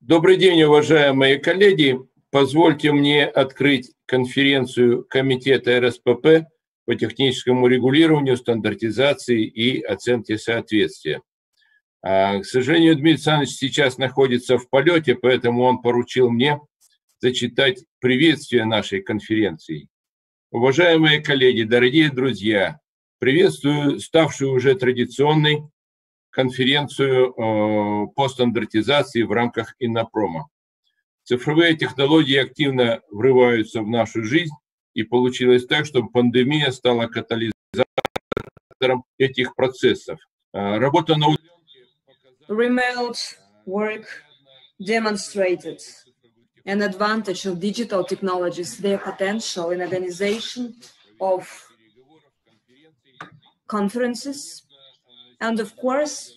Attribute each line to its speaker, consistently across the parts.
Speaker 1: Добрый день, уважаемые коллеги. Позвольте мне открыть конференцию Комитета РСПП по техническому регулированию, стандартизации и оценке соответствия. А, к сожалению, Дмитрий Александрович сейчас находится в полете, поэтому он поручил мне зачитать приветствие нашей конференции. Уважаемые коллеги, дорогие друзья, приветствую ставшую уже традиционной конференцию э, по стандартизации в рамках Иннопрома. Цифровые технологии активно врываются в нашу жизнь, и получилось так, что пандемия стала катализатором этих процессов. Э, работа на
Speaker 2: Remote work demonstrated an advantage of digital technologies, their potential in organization of conferences, And of course,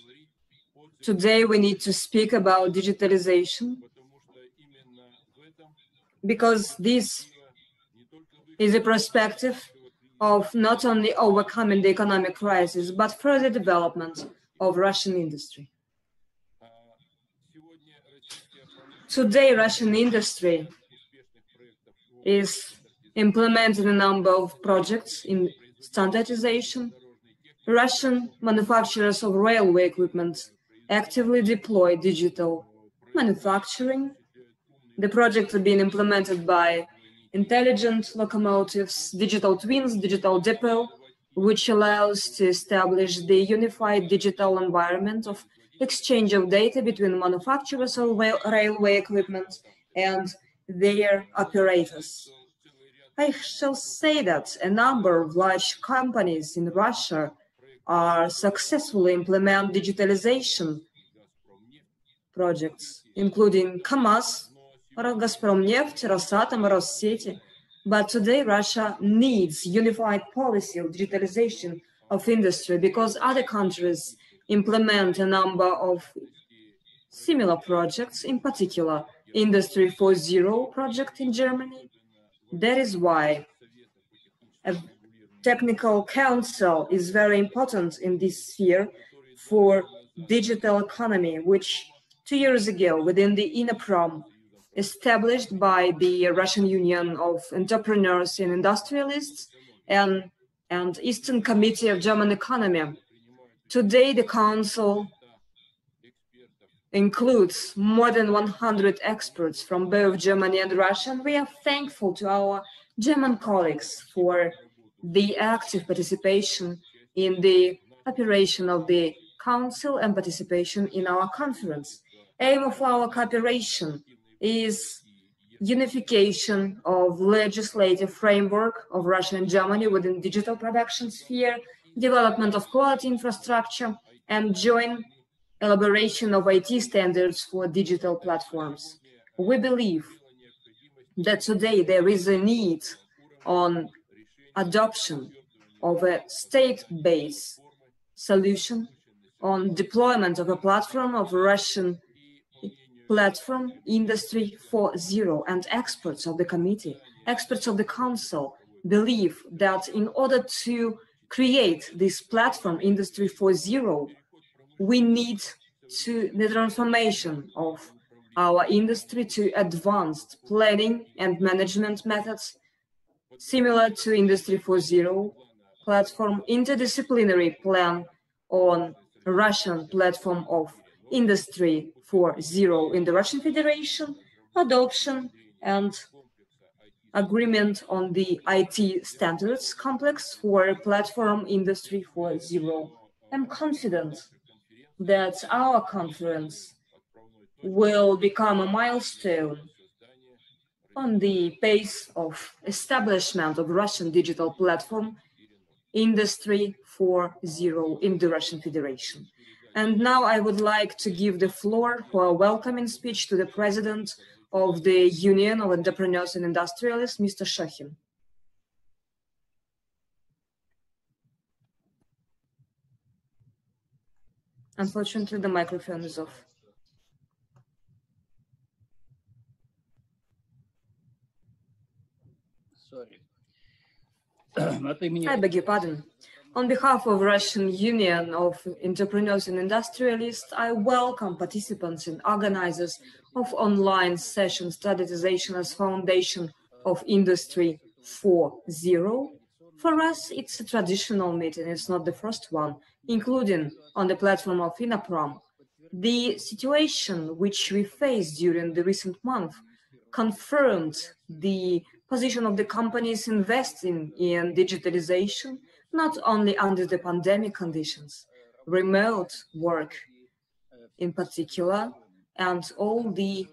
Speaker 2: today we need to speak about digitalization because this is a perspective of not only overcoming the economic crisis, but further development of Russian industry. Today, Russian industry is implementing a number of projects in standardization, Russian manufacturers of railway equipment actively deploy digital manufacturing. The projects are being implemented by intelligent locomotives, digital twins, digital depot, which allows to establish the unified digital environment of exchange of data between manufacturers of railway equipment and their operators. I shall say that a number of large companies in Russia are successfully implement digitalization projects, including KAMAZ, Gazpromneft, Rosatom, Rosseti. But today, Russia needs unified policy of digitalization of industry because other countries implement a number of similar projects, in particular, Industry 4.0 project in Germany. That is why a technical council is very important in this sphere for digital economy, which two years ago within the INNOPROM, established by the Russian Union of Entrepreneurs and Industrialists and, and Eastern Committee of German Economy. Today, the council includes more than 100 experts from both Germany and Russia, and we are thankful to our German colleagues for the active participation in the operation of the Council and participation in our conference. Aim of our cooperation is unification of legislative framework of Russia and Germany within digital production sphere, development of quality infrastructure, and joint elaboration of IT standards for digital platforms. We believe that today there is a need on adoption of a state-based solution on deployment of a platform of Russian platform industry 4.0 and experts of the committee, experts of the council believe that in order to create this platform industry 4.0, we need to the transformation of our industry to advanced planning and management methods similar to Industry 4.0 platform interdisciplinary plan on Russian platform of Industry 4.0 in the Russian Federation, adoption and agreement on the IT standards complex for platform Industry 4.0. I'm confident that our conference will become a milestone on the pace of establishment of Russian digital platform Industry 4.0 in the Russian Federation. And now I would like to give the floor for a welcoming speech to the President of the Union of Entrepreneurs and Industrialists, Mr. Shokhin. Unfortunately, the microphone is off.
Speaker 3: Sorry. I beg
Speaker 2: your pardon. On behalf of Russian Union of Entrepreneurs and Industrialists, I welcome participants and organizers of online session Standardization as Foundation of Industry 4.0. For us, it's a traditional meeting, it's not the first one, including on the platform of INNOPROM. The situation which we faced during the recent month confirmed the position of the companies investing in digitalization not only under the pandemic conditions, remote work in particular, and all the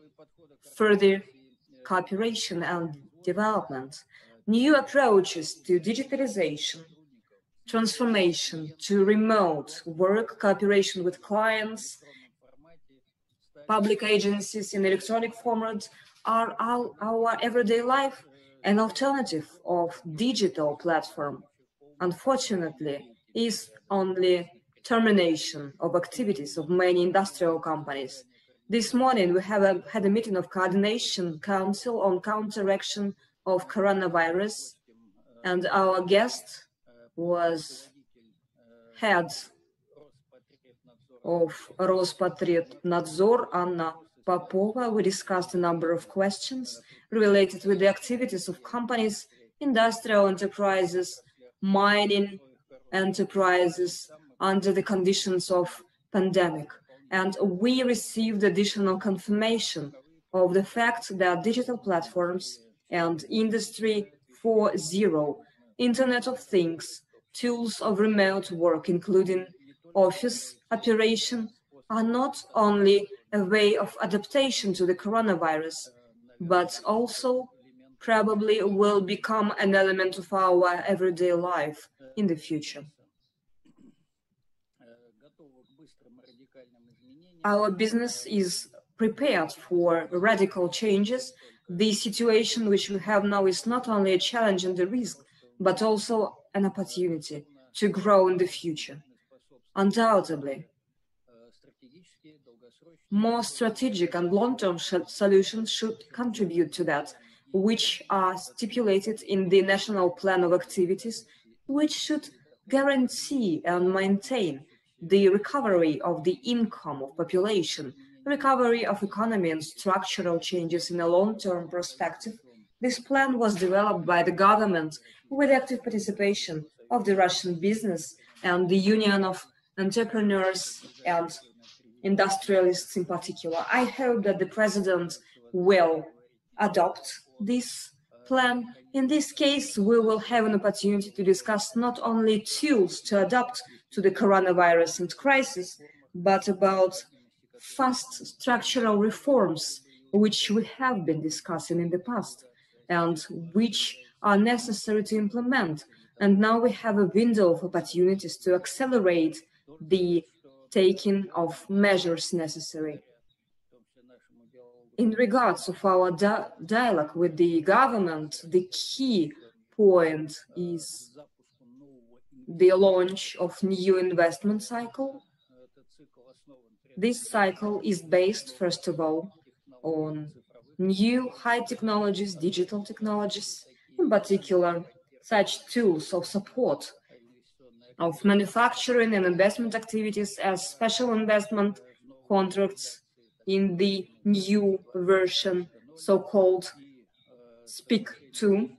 Speaker 2: further cooperation and development, new approaches to digitalization, transformation to remote work, cooperation with clients, public agencies in electronic format are our, our everyday life an alternative of digital platform unfortunately, is only termination of activities of many industrial companies. This morning, we have a, had a meeting of Coordination Council on counteraction of coronavirus, and our guest was head of Rospotrebnadzor, Anna Popova. We discussed a number of questions related with the activities of companies, industrial enterprises, mining enterprises under the conditions of pandemic. And we received additional confirmation of the fact that digital platforms and industry 4.0, Internet of Things, tools of remote work, including office operation, are not only a way of adaptation to the coronavirus, but also probably will become an element of our everyday life in the future. Our business is prepared for radical changes. The situation which we have now is not only a challenge and a risk, but also an opportunity to grow in the future. Undoubtedly, more strategic and long-term solutions should contribute to that which are stipulated in the National Plan of Activities, which should guarantee and maintain the recovery of the income of population, recovery of economy and structural changes in a long-term perspective. This plan was developed by the government with active participation of the Russian business and the Union of Entrepreneurs and Industrialists in particular. I hope that the president will adopt this plan. In this case, we will have an opportunity to discuss not only tools to adapt to the coronavirus and crisis, but about fast structural reforms, which we have been discussing in the past and which are necessary to implement. And now we have a window of opportunities to accelerate the taking of measures necessary in regards of our di dialogue with the government, the key point is the launch of new investment cycle. This cycle is based, first of all, on new high technologies, digital technologies, in particular, such tools of support of manufacturing and investment activities as special investment contracts in the new version, so-called SPIC 2,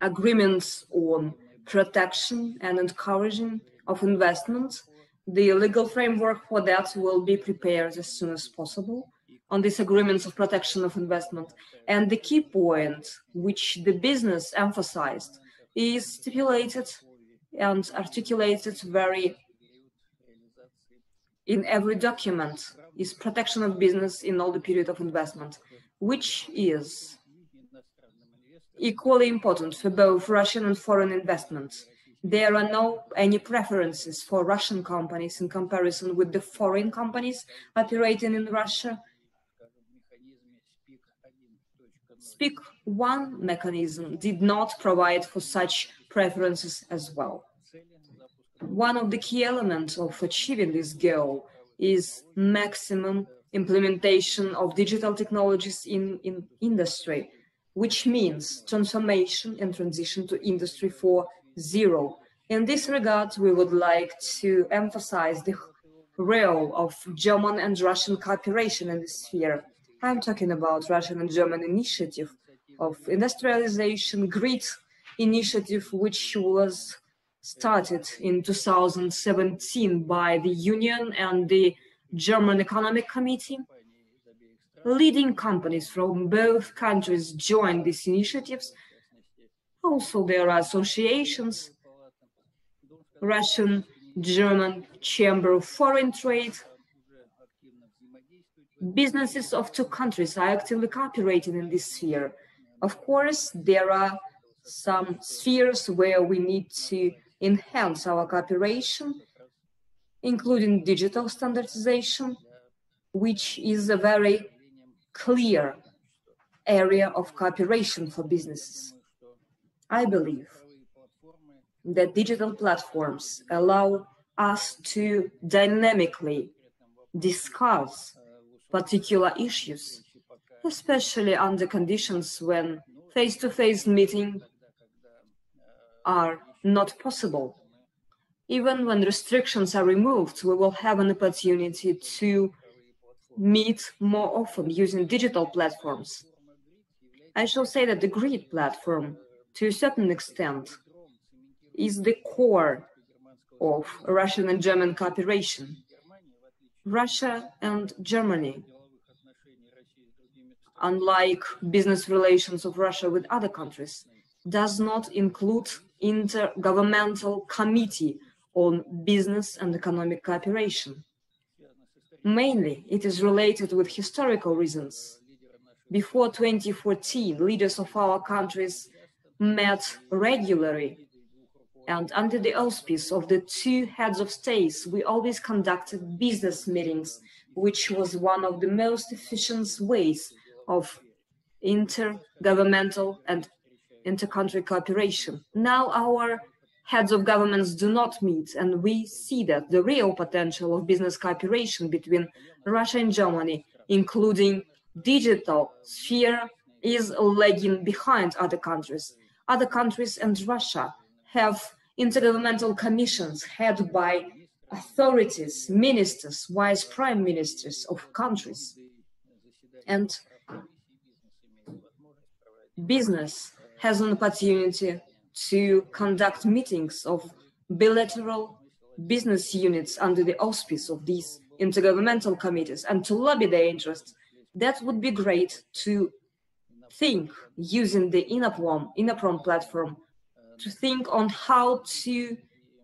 Speaker 2: agreements on protection and encouraging of investment. The legal framework for that will be prepared as soon as possible on these agreements of protection of investment. And the key point, which the business emphasized, is stipulated and articulated very in every document is protection of business in all the period of investment, which is equally important for both Russian and foreign investments. There are no any preferences for Russian companies in comparison with the foreign companies operating in Russia. SPIC 1 mechanism did not provide for such preferences as well. One of the key elements of achieving this goal is maximum implementation of digital technologies in, in industry, which means transformation and transition to industry 4.0. In this regard, we would like to emphasize the role of German and Russian cooperation in this sphere. I'm talking about Russian and German initiative of industrialization grid initiative, which was started in 2017 by the Union and the German Economic Committee. Leading companies from both countries joined these initiatives. Also, there are associations, Russian, German Chamber of Foreign Trade. Businesses of two countries are actively cooperating in this sphere. Of course, there are some spheres where we need to enhance our cooperation, including digital standardization, which is a very clear area of cooperation for businesses. I believe that digital platforms allow us to dynamically discuss particular issues, especially under conditions when face-to-face -face meetings are not possible. Even when restrictions are removed, we will have an opportunity to meet more often using digital platforms. I shall say that the GRID platform, to a certain extent, is the core of Russian and German cooperation. Russia and Germany, unlike business relations of Russia with other countries, does not include intergovernmental committee on business and economic cooperation. Mainly, it is related with historical reasons. Before 2014, leaders of our countries met regularly and under the auspice of the two heads of states, we always conducted business meetings, which was one of the most efficient ways of intergovernmental and inter-country cooperation. Now our heads of governments do not meet, and we see that the real potential of business cooperation between Russia and Germany, including digital sphere, is lagging behind other countries. Other countries and Russia have intergovernmental commissions headed by authorities, ministers, vice prime ministers of countries. And business has an opportunity to conduct meetings of bilateral business units under the auspice of these intergovernmental committees and to lobby their interests, that would be great to think using the INNOPROM, INNOPROM platform to think on how to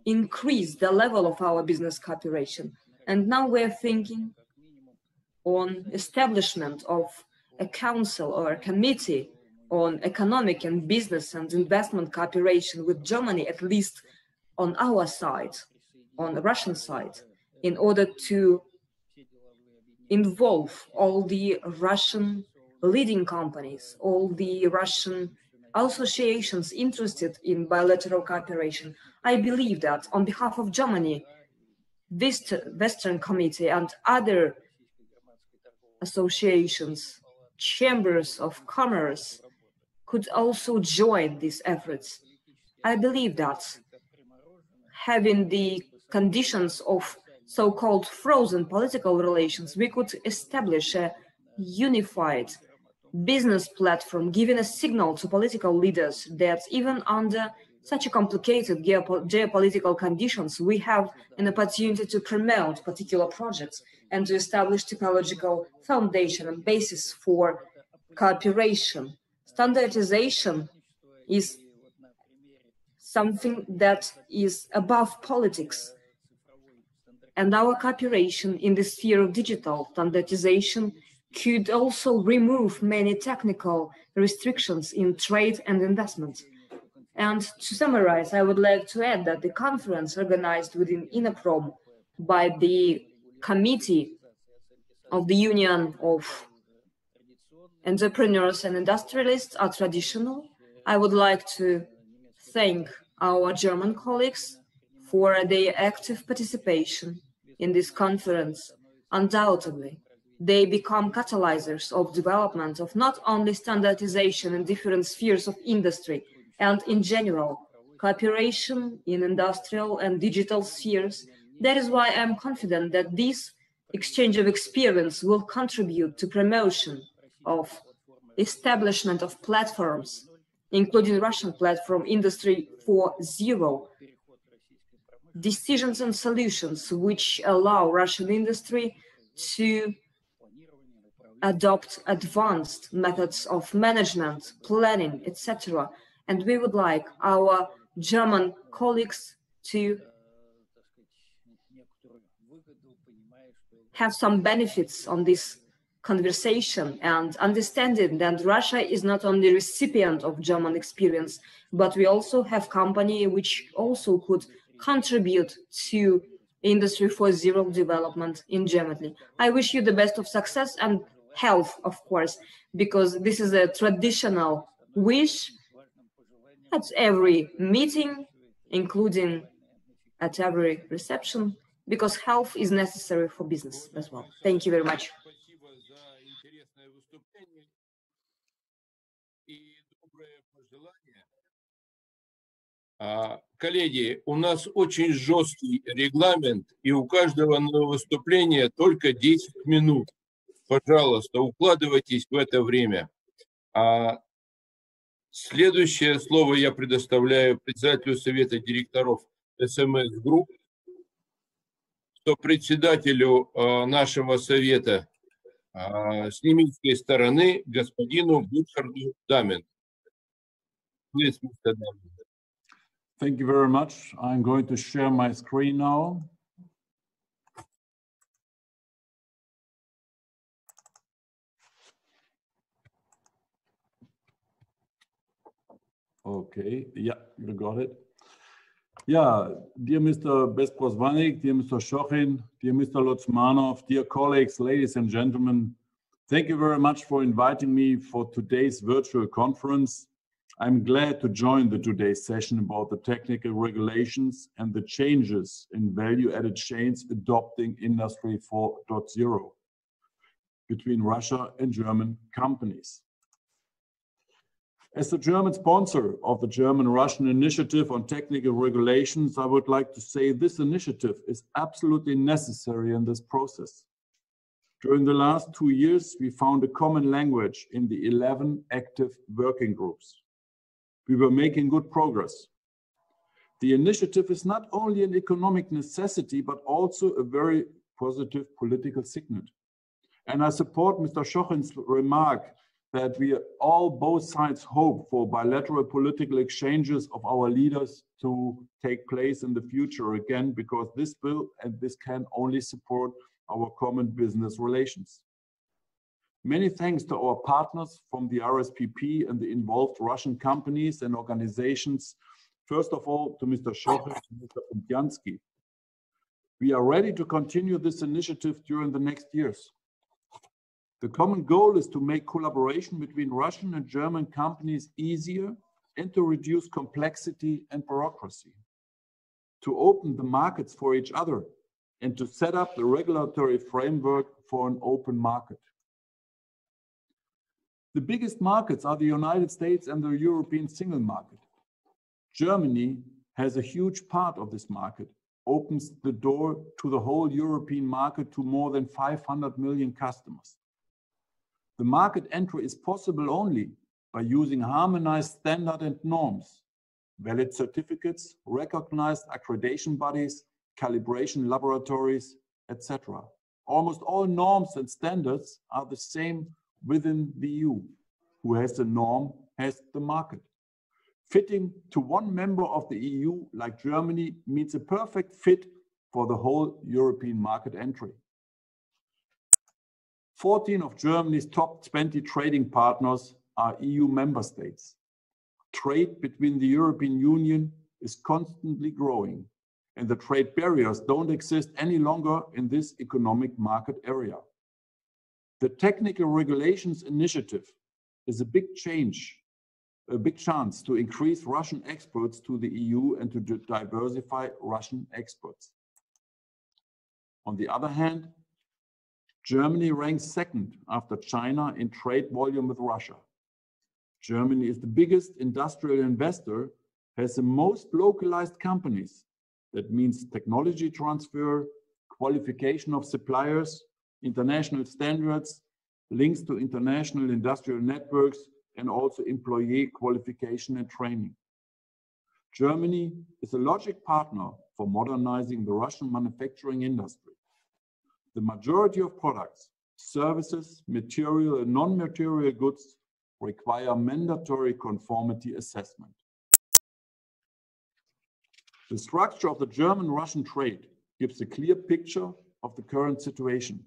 Speaker 2: increase the level of our business cooperation. And now we're thinking on establishment of a council or a committee on economic and business and investment cooperation with Germany, at least on our side, on the Russian side, in order to involve all the Russian leading companies, all the Russian associations interested in bilateral cooperation. I believe that on behalf of Germany, this Western Committee and other associations, chambers of commerce, could also join these efforts. I believe that having the conditions of so-called frozen political relations, we could establish a unified business platform, giving a signal to political leaders that even under such a complicated geopolitical conditions, we have an opportunity to promote particular projects and to establish technological foundation and basis for cooperation standardization is something that is above politics. And our cooperation in the sphere of digital standardization could also remove many technical restrictions in trade and investment. And to summarize, I would like to add that the conference organized within INNOPROM by the Committee of the Union of entrepreneurs and industrialists are traditional. I would like to thank our German colleagues for their active participation in this conference. Undoubtedly, they become catalyzers of development of not only standardization in different spheres of industry and in general cooperation in industrial and digital spheres. That is why I'm confident that this exchange of experience will contribute to promotion of establishment of platforms, including Russian platform Industry 4.0, decisions and solutions which allow Russian industry to adopt advanced methods of management, planning, etc. And we would like our German colleagues to have some benefits on this conversation and understanding that Russia is not only recipient of German experience, but we also have company which also could contribute to Industry 4.0 development in Germany. I wish you the best of success and health, of course, because this is a traditional wish at every meeting, including at every reception, because health is necessary for business as well. Thank you very much.
Speaker 1: Коллеги, у нас очень жесткий регламент, и у каждого выступления только 10 минут. Пожалуйста, укладывайтесь в это время. А следующее слово я предоставляю председателю Совета директоров СМС Групп, что председателю нашего Совета с немецкой стороны господину Бурхарду Дамен.
Speaker 3: Please, Mr. Dahmen. Thank you very much. I'm going to share my screen now. Okay, yeah, you got it. Yeah, dear Mr. Bezprosvanik, dear Mr. Shokhin, dear Mr. Lutzmanov, dear colleagues, ladies and gentlemen, thank you very much for inviting me for today's virtual conference. I'm glad to join the today's session about the technical regulations and the changes in value-added chains adopting Industry 4.0 between Russia and German companies. As the German sponsor of the German-Russian Initiative on Technical Regulations, I would like to say this initiative is absolutely necessary in this process. During the last two years, we found a common language in the 11 active working groups we were making good progress. The initiative is not only an economic necessity, but also a very positive political signal. And I support Mr. Shokhin's remark that we all, both sides, hope for bilateral political exchanges of our leaders to take place in the future again, because this will and this can only support our common business relations. Many thanks to our partners from the RSPP and the involved Russian companies and organizations. First of all, to Mr. Shokhin and Mr. Pumpyansky. We are ready to continue this initiative during the next years. The common goal is to make collaboration between Russian and German companies easier and to reduce complexity and bureaucracy. To open the markets for each other and to set up the regulatory framework for an open market. The biggest markets are the United States and the European single market. Germany has a huge part of this market, opens the door to the whole European market to more than 500 million customers. The market entry is possible only by using harmonized standard and norms, valid certificates, recognized accreditation bodies, calibration laboratories, etc. Almost all norms and standards are the same within the EU. Who has the norm has the market. Fitting to one member of the EU, like Germany, means a perfect fit for the whole European market entry. 14 of Germany's top 20 trading partners are EU member states. Trade between the European Union is constantly growing, and the trade barriers don't exist any longer in this economic market area. The Technical Regulations Initiative is a big change, a big chance to increase Russian exports to the EU and to diversify Russian exports. On the other hand, Germany ranks second after China in trade volume with Russia. Germany is the biggest industrial investor, has the most localized companies. That means technology transfer, qualification of suppliers, international standards, links to international industrial networks, and also employee qualification and training. Germany is a logic partner for modernizing the Russian manufacturing industry. The majority of products, services, material and non-material goods require mandatory conformity assessment. The structure of the German-Russian trade gives a clear picture of the current situation.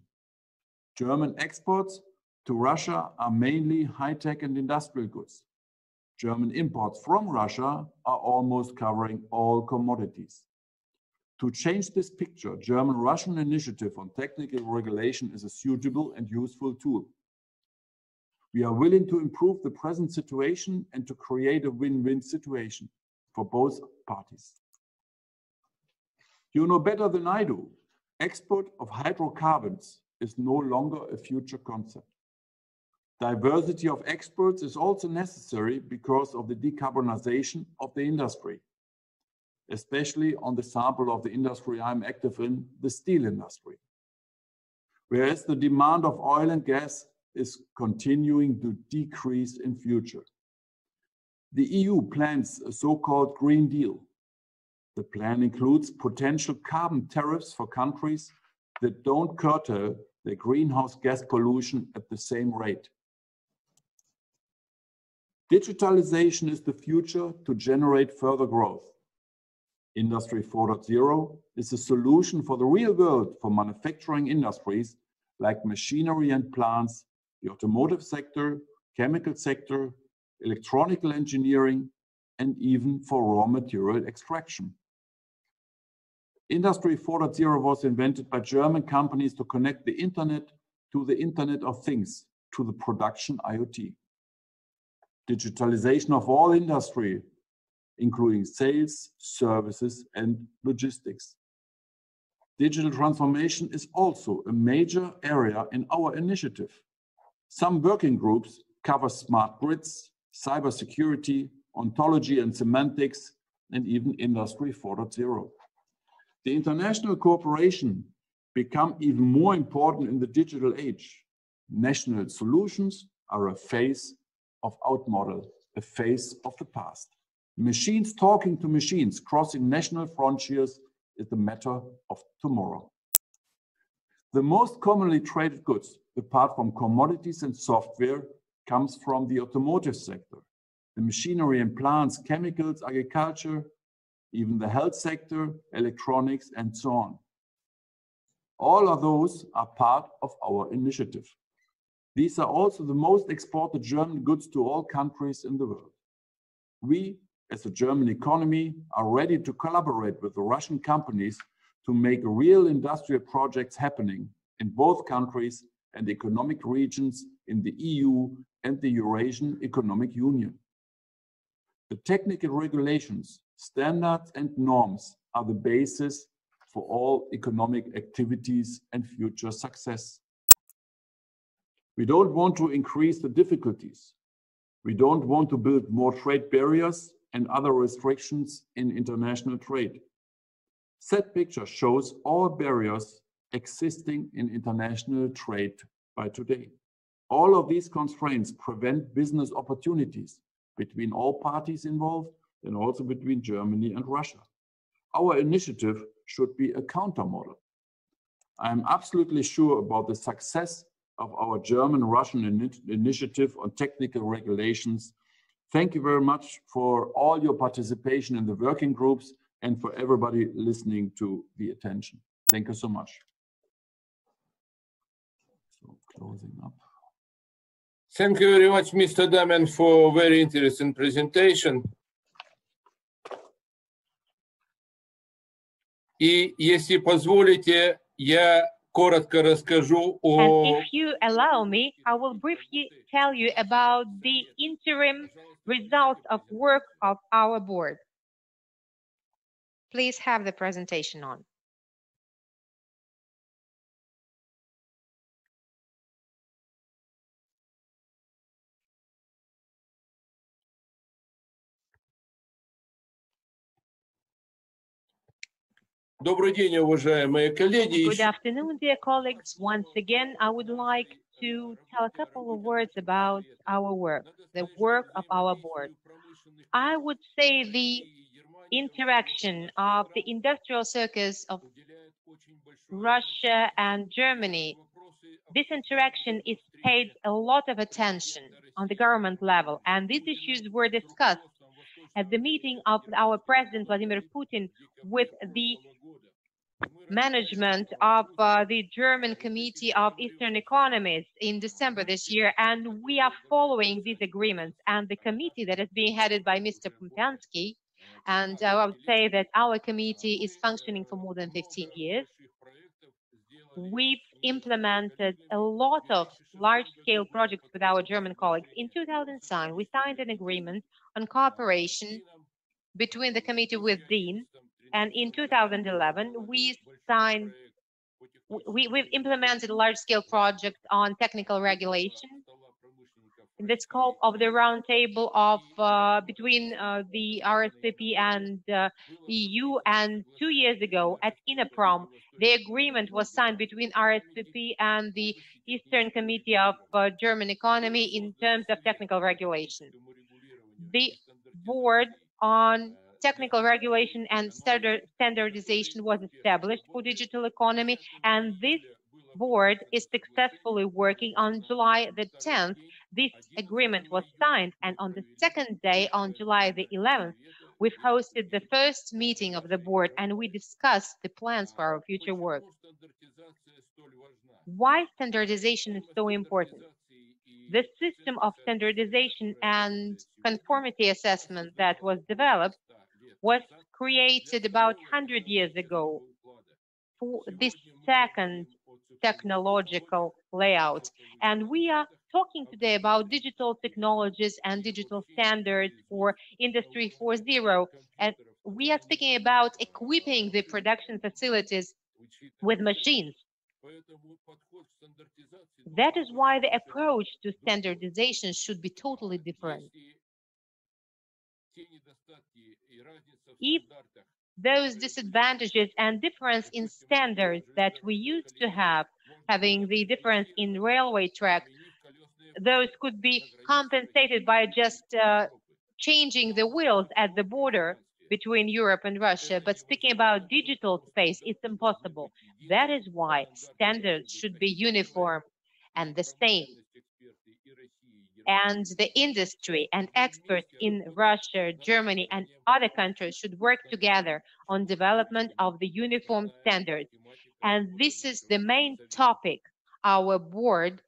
Speaker 3: German exports to Russia are mainly high-tech and industrial goods. German imports from Russia are almost covering all commodities. To change this picture, German-Russian initiative on technical regulation is a suitable and useful tool. We are willing to improve the present situation and to create a win-win situation for both parties. You know better than I do, export of hydrocarbons is no longer a future concept. Diversity of experts is also necessary because of the decarbonization of the industry, especially on the sample of the industry I'm active in, the steel industry. Whereas the demand of oil and gas is continuing to decrease in future. The EU plans a so-called Green Deal. The plan includes potential carbon tariffs for countries that don't curtail the greenhouse gas pollution at the same rate. Digitalization is the future to generate further growth. Industry 4.0 is a solution for the real world for manufacturing industries like machinery and plants, the automotive sector, chemical sector, electronical engineering, and even for raw material extraction. Industry 4.0 was invented by German companies to connect the internet to the Internet of Things, to the production IoT digitalization of all industry, including sales, services, and logistics. Digital transformation is also a major area in our initiative. Some working groups cover smart grids, cybersecurity, ontology and semantics, and even Industry 4.0. The international cooperation become even more important in the digital age. National solutions are a phase of outmodel, a phase of the past. Machines talking to machines, crossing national frontiers is the matter of tomorrow. The most commonly traded goods, apart from commodities and software, comes from the automotive sector. The machinery and plants, chemicals, agriculture, even the health sector, electronics, and so on. All of those are part of our initiative. These are also the most exported German goods to all countries in the world. We, as a German economy, are ready to collaborate with the Russian companies to make real industrial projects happening in both countries and economic regions in the EU and the Eurasian Economic Union. The technical regulations, standards and norms are the basis for all economic activities and future success. We don't want to increase the difficulties. We don't want to build more trade barriers and other restrictions in international trade. Set picture shows all barriers existing in international trade by today. All of these constraints prevent business opportunities between all parties involved and also between Germany and Russia. Our initiative should be a counter model. I am absolutely sure about the success of our German-Russian in initiative on technical regulations. Thank you very much for all your participation in the working groups and for everybody listening to the attention. Thank you so much. So closing up.
Speaker 1: Thank you very much, Mr. Dahmen, for a very interesting presentation. И если позволите, я коротко расскажу о...
Speaker 4: And if you allow me, I will briefly tell you about the interim results of work of our board. Please have the presentation on.
Speaker 1: Добрый день, уважаемые коллеги.
Speaker 4: Good afternoon, dear colleagues. Once again, I would like to tell a couple of words about our work, the work of our board. I would say the interaction of the industrial circus of Russia and Germany, this interaction is paid a lot of attention on the government level, and these issues were discussed at the meeting of our president Vladimir Putin with the management of uh, the German Committee of Eastern Economies in December this year, and we are following these agreements. And the committee that is being headed by Mr. Pumpyansky, and I would say that our committee is functioning for more than 15 years. We've implemented a lot of large-scale projects with our German colleagues. In 2009, we signed an agreement on cooperation between the committee with DIN, and in 2011, we signed, we, we've implemented a large-scale project on technical regulation in the scope of the roundtable of uh, between uh, the RSPP and uh, EU. And two years ago at INNOPROM, the agreement was signed between RSPP and the Eastern Committee of uh, German Economy in terms of technical regulation. The board on technical regulation and standard, standardization was established for digital economy, and this board is successfully working on July the 10th this agreement was signed, and on the second day, on July the 11th, we've hosted the first meeting of the board and we discussed the plans for our future work. Why standardization is so important? The system of standardization and conformity assessment that was developed was created about 100 years ago for this second technological layout. And we are talking today about digital technologies and digital standards for Industry 4.0. And we are speaking about equipping the production facilities with machines. That is why the approach to standardization should be totally different. If those disadvantages and difference in standards that we used to have, having the difference in railway track, those could be compensated by just uh, changing the wheels at the border between Europe and Russia. But speaking about digital space, it's impossible. That is why standards should be uniform and the same. And the industry and experts in Russia, Germany, and other countries should work together on development of the uniform standards. And this is the main topic our board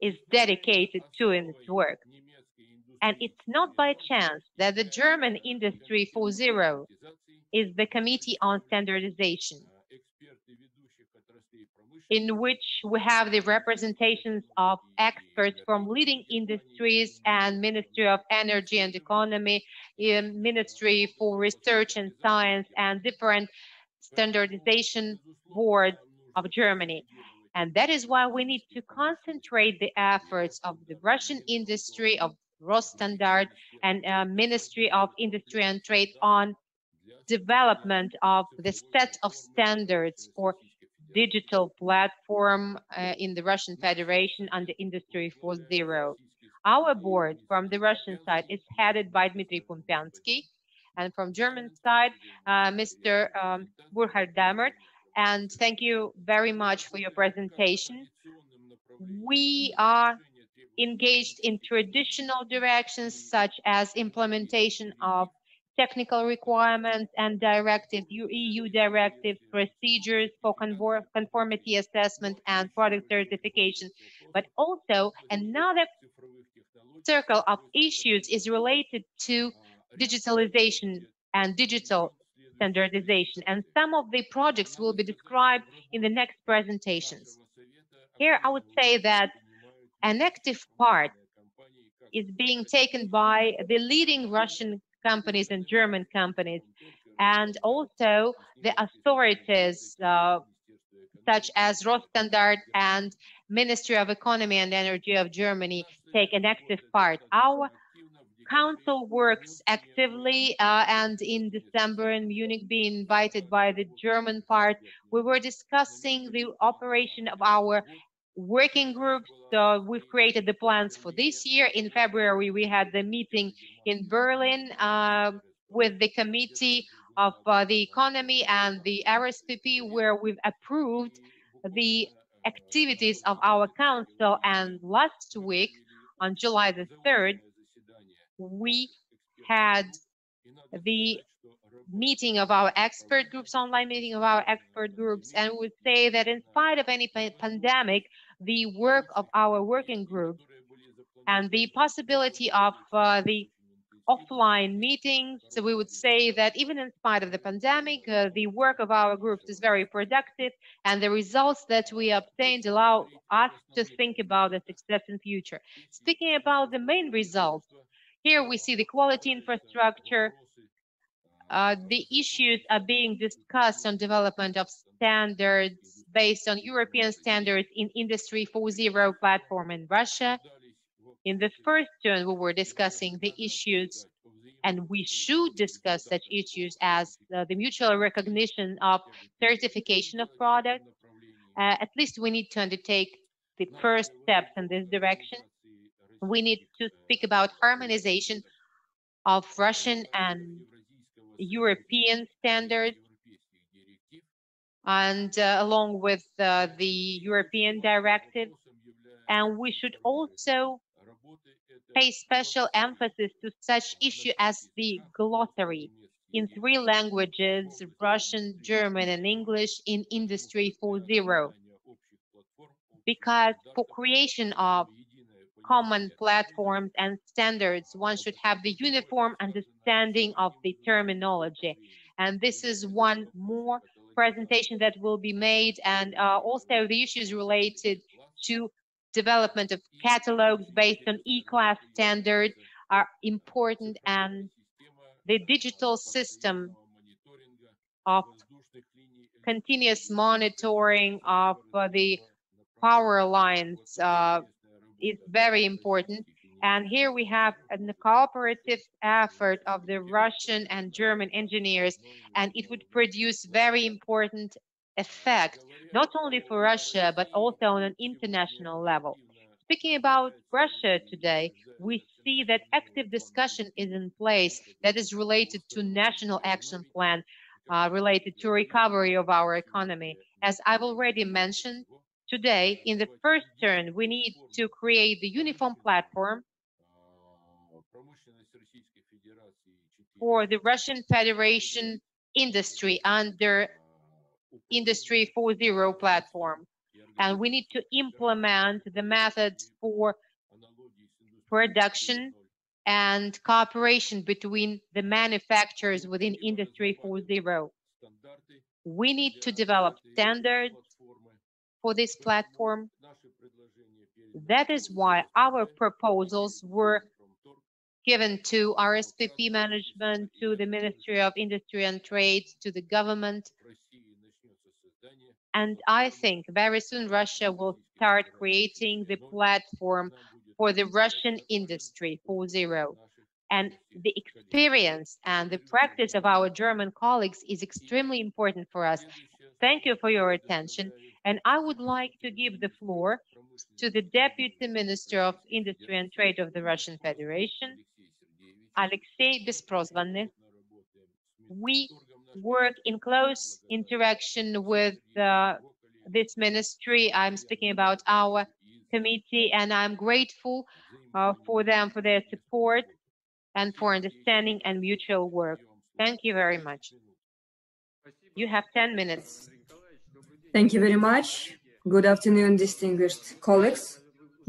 Speaker 4: is dedicated to in its work. And it's not by chance that the German Industry 4.0 is the Committee on Standardization, in which we have the representations of experts from leading industries and Ministry of Energy and Economy, Ministry for Research and Science, and different standardization boards of Germany. And that is why we need to concentrate the efforts of the Russian industry, of Rosstandart and uh, Ministry of Industry and Trade on development of the set of standards for digital platform uh, in the Russian Federation under Industry 4.0. Our board from the Russian side is headed by Dmitry Pumpyansky, and from German side, uh, Mr. Um, Burkhard Damert, and thank you very much for your presentation. We are engaged in traditional directions such as implementation of technical requirements and directive, EU directives, procedures for conformity assessment and product certification. But also another circle of issues is related to digitalization and digital standardization, and some of the projects will be described in the next presentations. Here, I would say that an active part is being taken by the leading Russian companies and German companies, and also the authorities uh, such as Rosstandart and Ministry of Economy and Energy of Germany take an active part. Our Council works actively, uh, and in December in Munich, being invited by the German part, we were discussing the operation of our working groups. So we've created the plans for this year. In February, we had the meeting in Berlin uh, with the Committee of uh, the Economy and the RSPP, where we've approved the activities of our council. And last week, on July the 3rd, we had the meeting of our expert groups, online meeting of our expert groups, and would say that in spite of any pandemic, the work of our working group and the possibility of uh, the offline meetings, so we would say that even in spite of the pandemic, uh, the work of our groups is very productive, and the results that we obtained allow us to think about the success in future. Speaking about the main results, here we see the quality infrastructure. Uh, the issues are being discussed on development of standards based on European standards in Industry 4.0 platform in Russia. In the first turn, we were discussing the issues, and we should discuss such issues as uh, the mutual recognition of certification of products. Uh, at least we need to undertake the first steps in this direction we need to speak about harmonization of Russian and European standards and uh, along with uh, the European directive. And we should also pay special emphasis to such issue as the glossary in three languages, Russian, German, and English in Industry 4.0. Because for creation of common platforms and standards, one should have the uniform understanding of the terminology. And this is one more presentation that will be made and uh, also the issues related to development of catalogs based on ECLASS standard are important and the digital system of continuous monitoring of uh, the power lines uh, is very important. And here we have a cooperative effort of the Russian and German engineers, and it would produce very important effect, not only for Russia, but also on an international level. Speaking about Russia today, we see that active discussion is in place that is related to national action plan uh, related to recovery of our economy. As I've already mentioned, Today, in the first turn, we need to create the uniform platform for the Russian Federation industry under Industry 4.0 platform. And we need to implement the methods for production and cooperation between the manufacturers within Industry 4.0. We need to develop standards for this platform. That is why our proposals were given to RSPP management, to the Ministry of Industry and Trade, to the government. And I think very soon Russia will start creating the platform for the Russian industry 4.0. And the experience and the practice of our German colleagues is extremely important for us. Thank you for your attention. And I would like to give the floor to the Deputy Minister of Industry and Trade of the Russian Federation, Alexei Besprozvanny. We work in close interaction with uh, this ministry. I'm speaking about our committee, and I'm grateful uh, for them for their support and for understanding and mutual work. Thank you very much. You have 10 minutes.
Speaker 2: Thank you very much. Good afternoon, distinguished colleagues,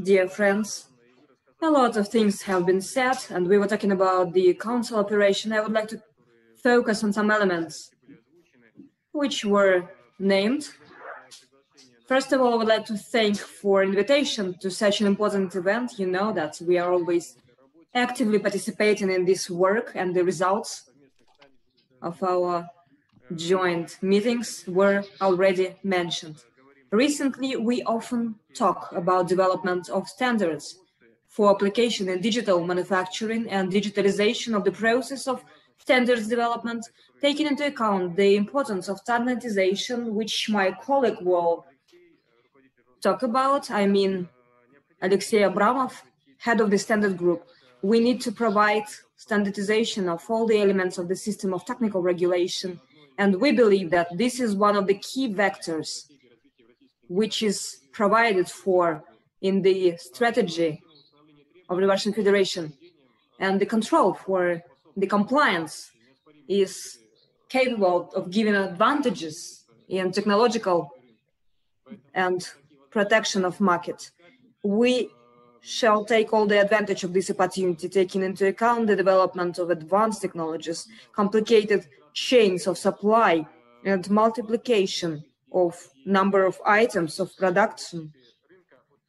Speaker 2: dear friends. A lot of things have been said, and we were talking about the council operation. I would like to focus on some elements which were named. First of all, I would like to thank for invitation to such an important event. You know that we are always actively participating in this work and the results of our joint meetings were already mentioned. Recently, we often talk about development of standards for application in digital manufacturing and digitalization of the process of standards development, taking into account the importance of standardization, which my colleague will talk about. I mean, Alexey Abramov, head of the standard group. We need to provide standardization of all the elements of the system of technical regulation. And we believe that this is one of the key vectors which is provided for in the strategy of the Russian Federation. And the control for the compliance is capable of giving advantages in technological and protection of market. We shall take all the advantage of this opportunity, taking into account the development of advanced technologies, complicated chains of supply, and multiplication of number of items of production,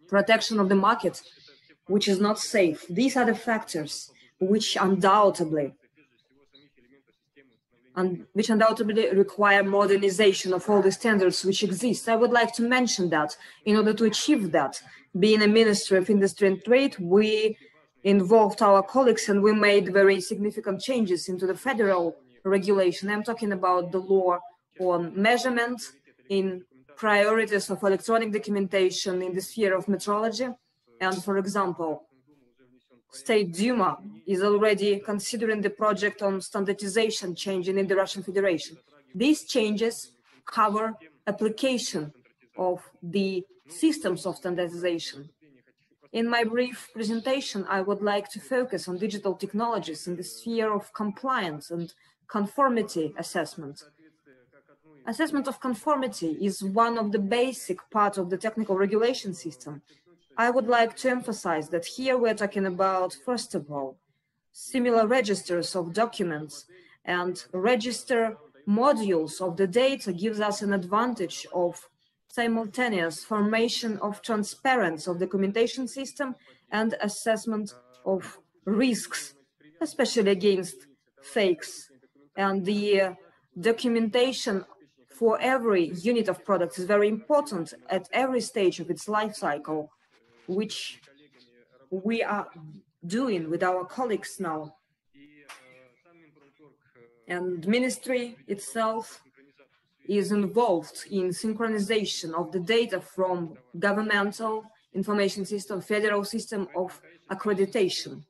Speaker 2: protection of the market, which is not safe. These are the factors which undoubtedly and which undoubtedly require modernization of all the standards which exist. I would like to mention that in order to achieve that, being a Ministry of Industry and Trade, we involved our colleagues and we made very significant changes into the federal regulation. I'm talking about the law on measurement in priorities of electronic documentation in the sphere of metrology. And for example, State Duma is already considering the project on standardization changing in the Russian Federation. These changes cover application of the systems of standardization. In my brief presentation, I would like to focus on digital technologies in the sphere of compliance and conformity assessment. Assessment of conformity is one of the basic parts of the technical regulation system I would like to emphasize that here we're talking about, first of all, similar registers of documents and register modules of the data gives us an advantage of simultaneous formation of transparency of the documentation system and assessment of risks, especially against fakes. And the uh, documentation for every unit of product is very important at every stage of its life cycle which we are doing with our colleagues now. And ministry itself is involved in synchronization of the data from governmental information system, federal system of accreditation.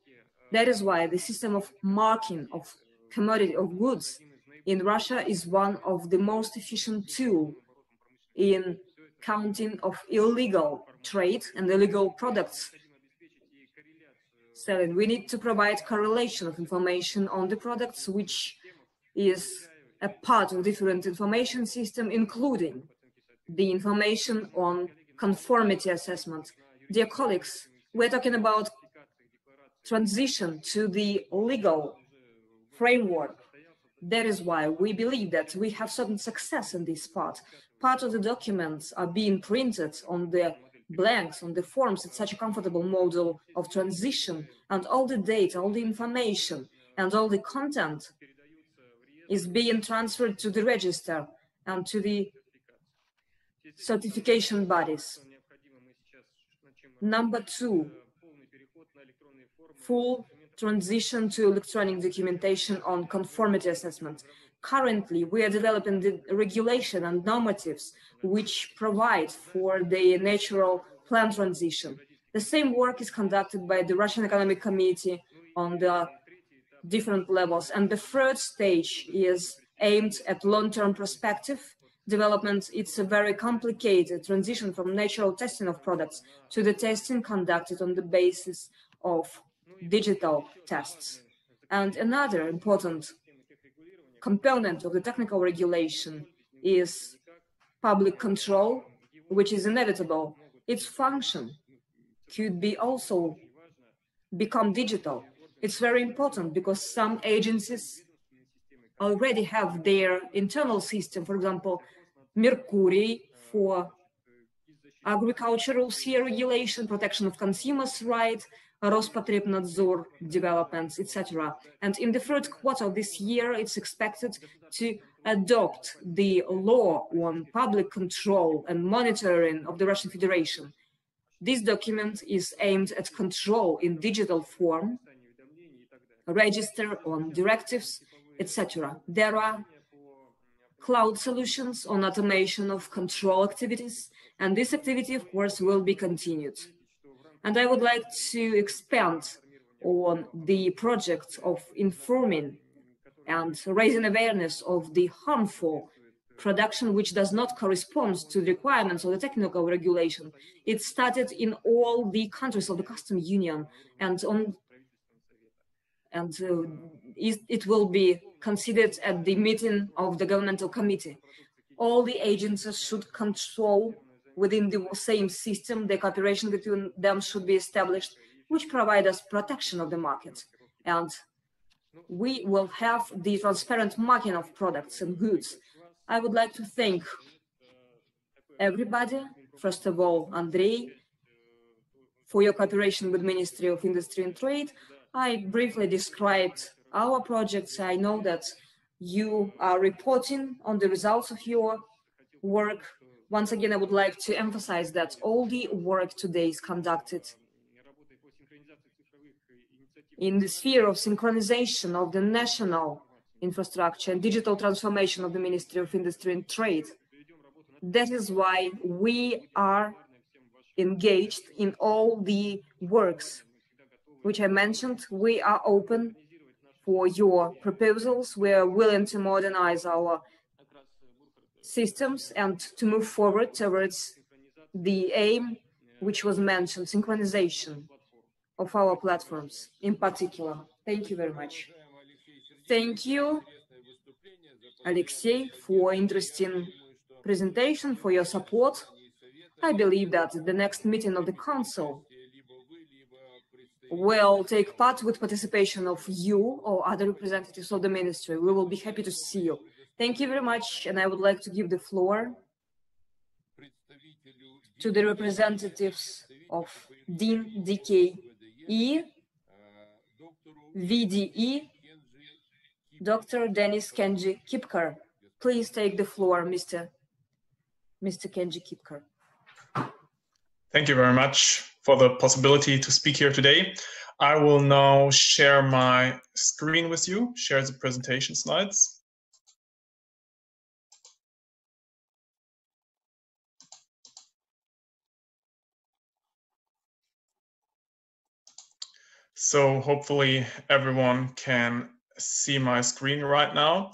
Speaker 2: That is why the system of marking of commodity of goods in Russia is one of the most efficient tool in counting of illegal trade and illegal products selling. We need to provide correlation of information on the products, which is a part of different information system, including the information on conformity assessment. Dear colleagues, we're talking about transition to the legal framework. That is why we believe that we have certain success in this part. Part of the documents are being printed on the blanks on the forms, it's such a comfortable model of transition and all the data, all the information and all the content is being transferred to the register and to the certification bodies. Number two, full transition to electronic documentation on conformity assessment. Currently, we are developing the regulation and normatives which provide for the natural plant transition. The same work is conducted by the Russian Economic Committee on the different levels. And the third stage is aimed at long-term perspective development. It's a very complicated transition from natural testing of products to the testing conducted on the basis of digital tests. And another important component of the technical regulation is public control, which is inevitable. Its function could be also become digital. It's very important because some agencies already have their internal system. For example, Mercury for agricultural sphere regulation, protection of consumers' rights, Rospotrebnadzor developments, etc. And in the third quarter of this year, it's expected to adopt the law on public control and monitoring of the Russian Federation. This document is aimed at control in digital form, register on directives, etc. There are cloud solutions on automation of control activities, and this activity, of course, will be continued. And I would like to expand on the project of informing and raising awareness of the harmful production which does not correspond to the requirements of the technical regulation. It started in all the countries of the custom union and on and uh, it will be considered at the meeting of the governmental committee. All the agencies should control within the same system, the cooperation between them should be established, which provide us protection of the market. And we will have the transparent market of products and goods. I would like to thank everybody, first of all, Andrei, for your cooperation with Ministry of Industry and Trade. I briefly described our projects. I know that you are reporting on the results of your work. Once again, I would like to emphasize that all the work today is conducted in the sphere of synchronization of the national infrastructure and digital transformation of the Ministry of Industry and Trade. That is why we are engaged in all the works which I mentioned. We are open for your proposals. We are willing to modernize our systems and to move forward towards the aim which was mentioned, synchronization of our platforms in particular. Thank you very much. Thank you, Alexei, for interesting presentation, for your support. I believe that the next meeting of the Council will take part with participation of you or other representatives of the ministry. We will be happy to see you. Thank you very much. And I would like to give the floor to the representatives of DIN DKE, VDE, Dr. Dennis Kenji Kipker. Please take the floor, Mr. Mr. Kenji Kipker.
Speaker 5: Thank you very much for the possibility to speak here today. I will now share my screen with you, share the presentation slides. So hopefully everyone can see my screen right now.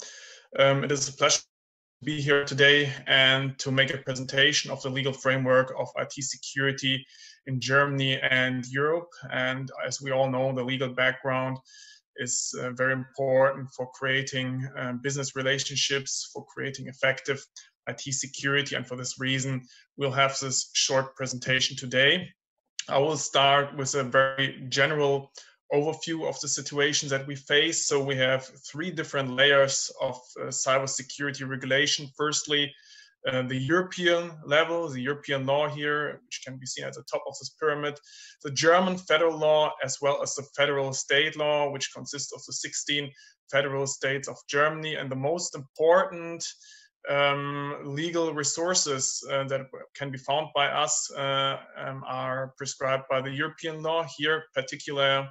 Speaker 5: Um, it is a pleasure to be here today and to make a presentation of the legal framework of IT security in Germany and Europe. And as we all know, the legal background is uh, very important for creating um, business relationships, for creating effective IT security. And for this reason, we'll have this short presentation today. I will start with a very general overview of the situation that we face. So we have three different layers of uh, cybersecurity regulation. Firstly, uh, the European level, the European law here, which can be seen at the top of this pyramid, the German federal law, as well as the federal state law, which consists of the 16 federal states of Germany. And the most important um, legal resources uh, that can be found by us uh, um, are prescribed by the European law here, particularly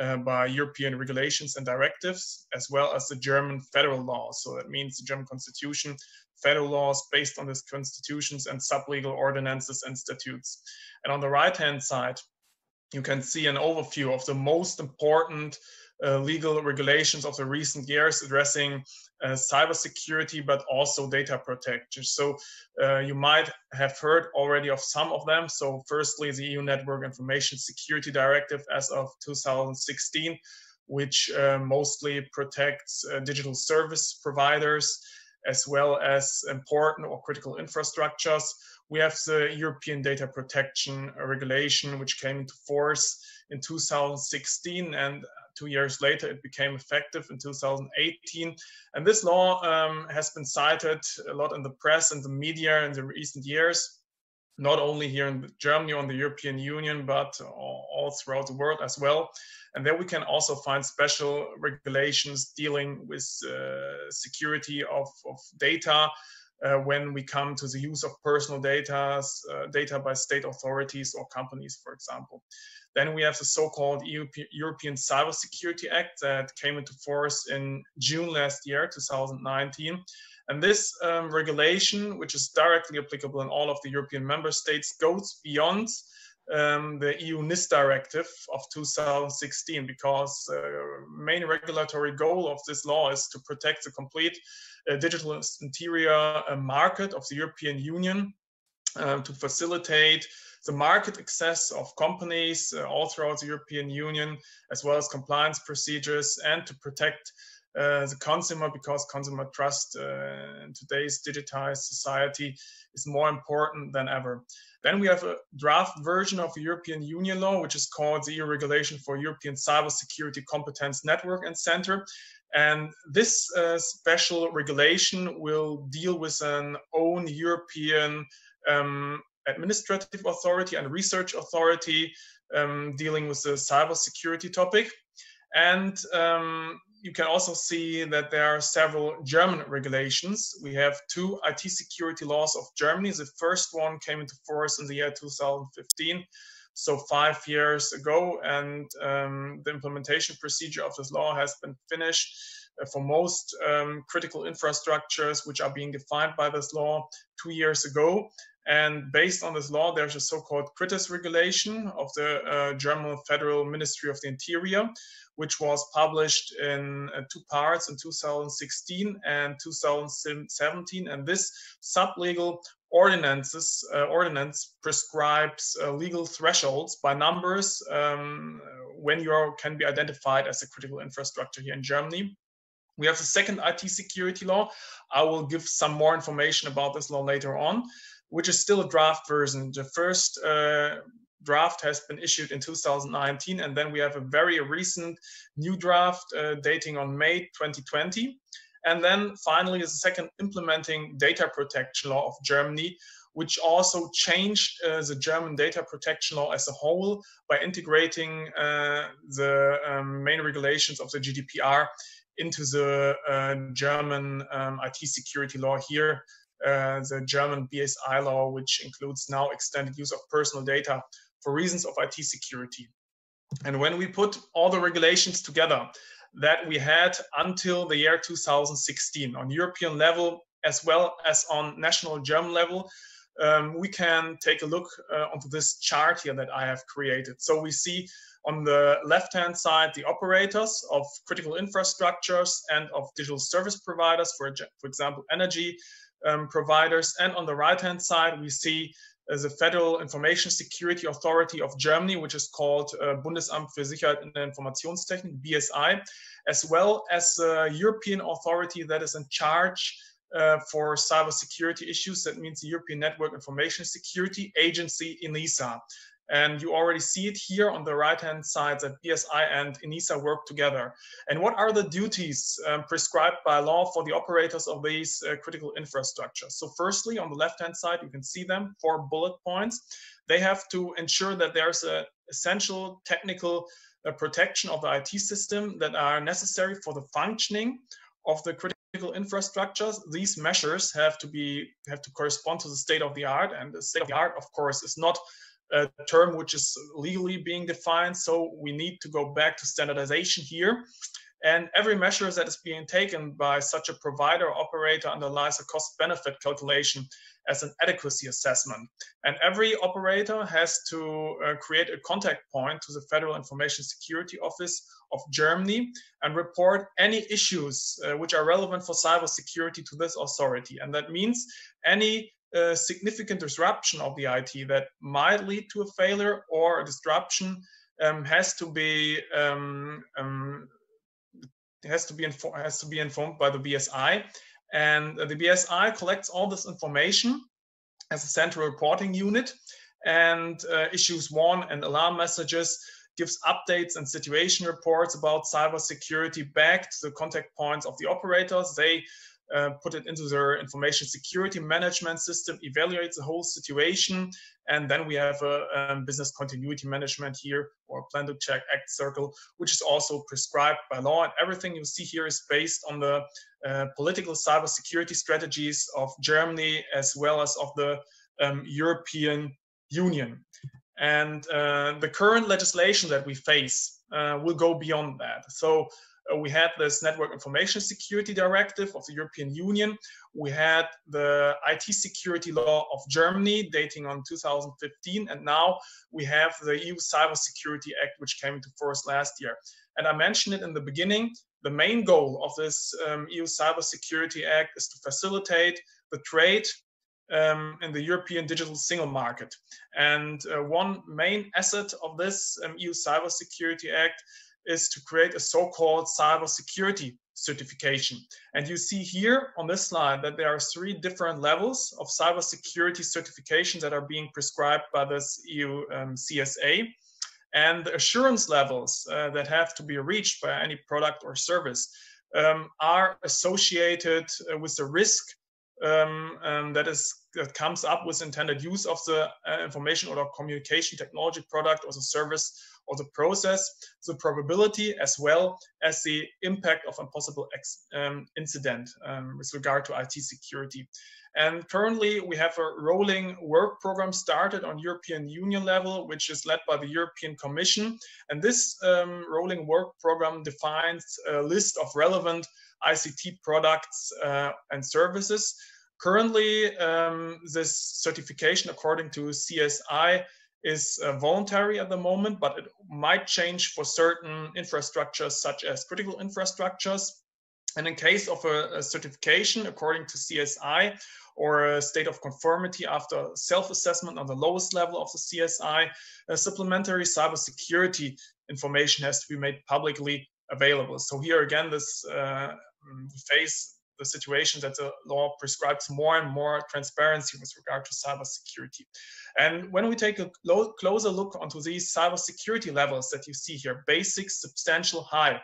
Speaker 5: uh, by European regulations and directives, as well as the German federal law. So that means the German constitution, federal laws based on these constitutions and sub-legal ordinances and statutes. And on the right-hand side, you can see an overview of the most important uh, legal regulations of the recent years addressing uh, cybersecurity, but also data protection. So uh, you might have heard already of some of them. So firstly, the EU Network Information Security Directive as of 2016, which uh, mostly protects uh, digital service providers as well as important or critical infrastructures. We have the European Data Protection Regulation, which came into force in 2016 and two years later it became effective in 2018 and this law um, has been cited a lot in the press and the media in the recent years not only here in Germany or in the European Union, but all throughout the world as well. And there we can also find special regulations dealing with uh, security of, of data, uh, when we come to the use of personal data, uh, data by state authorities or companies, for example. Then we have the so-called European Cybersecurity Act that came into force in June last year, 2019. And this um, regulation, which is directly applicable in all of the European member states, goes beyond um, the EU NIS directive of 2016 because uh, main regulatory goal of this law is to protect the complete uh, digital interior uh, market of the European Union um, to facilitate the market access of companies uh, all throughout the European Union, as well as compliance procedures, and to protect uh, the consumer because consumer trust uh, in today's digitized society is more important than ever. Then we have a draft version of European Union law, which is called the EU Regulation for European Cybersecurity Competence Network and Center. And this uh, special regulation will deal with an own European um, administrative authority and research authority um, dealing with the cybersecurity topic. And um, you can also see that there are several German regulations. We have two IT security laws of Germany. The first one came into force in the year 2015, so five years ago, and um, the implementation procedure of this law has been finished uh, for most um, critical infrastructures which are being defined by this law two years ago. And based on this law, there's a so-called KRITIS regulation of the uh, German Federal Ministry of the Interior, which was published in uh, two parts in 2016 and 2017. And this sublegal ordinances uh, ordinance prescribes uh, legal thresholds by numbers um, when you can be identified as a critical infrastructure here in Germany. We have the second IT security law. I will give some more information about this law later on which is still a draft version. The first uh, draft has been issued in 2019, and then we have a very recent new draft uh, dating on May 2020. And then finally the second implementing data protection law of Germany, which also changed uh, the German data protection law as a whole by integrating uh, the um, main regulations of the GDPR into the uh, German um, IT security law here, uh, the German BSI law, which includes now extended use of personal data for reasons of IT security. And when we put all the regulations together that we had until the year 2016 on European level as well as on national German level, um, we can take a look uh, onto this chart here that I have created. So we see on the left-hand side the operators of critical infrastructures and of digital service providers, for, for example, energy, um, providers. And on the right-hand side, we see uh, the Federal Information Security Authority of Germany, which is called uh, Bundesamt für Sicherheit in der Informationstechnik, BSI, as well as the European authority that is in charge uh, for cybersecurity issues. That means the European Network Information Security Agency, ENISA. And you already see it here on the right-hand side that BSI and ENISA work together. And what are the duties um, prescribed by law for the operators of these uh, critical infrastructures? So firstly, on the left-hand side, you can see them, four bullet points. They have to ensure that there's an essential technical uh, protection of the IT system that are necessary for the functioning of the critical infrastructures. These measures have to be have to correspond to the state of the art, and the state of the art, of course, is not a term which is legally being defined. So we need to go back to standardization here. And every measure that is being taken by such a provider or operator underlies a cost benefit calculation as an adequacy assessment. And every operator has to uh, create a contact point to the Federal Information Security Office of Germany and report any issues uh, which are relevant for cybersecurity to this authority. And that means any a significant disruption of the IT that might lead to a failure or a disruption um, has to be um, um, has to be has to be informed by the BSI, and the BSI collects all this information as a central reporting unit and uh, issues warn and alarm messages, gives updates and situation reports about cybersecurity back to the contact points of the operators. They uh, put it into their information security management system, evaluate the whole situation, and then we have a um, business continuity management here, or plan to check act circle, which is also prescribed by law. And everything you see here is based on the uh, political cybersecurity strategies of Germany as well as of the um, European Union. And uh, the current legislation that we face uh, will go beyond that. So we had this Network Information Security Directive of the European Union. We had the IT security law of Germany dating on 2015. And now we have the EU Cybersecurity Act, which came into force last year. And I mentioned it in the beginning. The main goal of this um, EU Cybersecurity Act is to facilitate the trade um, in the European digital single market. And uh, one main asset of this um, EU Cybersecurity Act is to create a so-called cybersecurity certification. And you see here on this slide that there are three different levels of cybersecurity certification that are being prescribed by this EU um, CSA. And the assurance levels uh, that have to be reached by any product or service um, are associated uh, with the risk um, um, that is that comes up with intended use of the uh, information or communication technology product or the service or the process, the probability as well as the impact of a possible um, incident um, with regard to IT security. And currently we have a rolling work program started on European Union level, which is led by the European Commission. And this um, rolling work program defines a list of relevant ICT products uh, and services. Currently, um, this certification, according to CSI, is uh, voluntary at the moment, but it might change for certain infrastructures such as critical infrastructures. And in case of a, a certification, according to CSI, or a state of conformity after self-assessment on the lowest level of the CSI, a supplementary cybersecurity information has to be made publicly available. So here again, this uh, face the situation that the law prescribes more and more transparency with regard to cybersecurity. And when we take a closer look onto these cybersecurity levels that you see here, basic, substantial, high,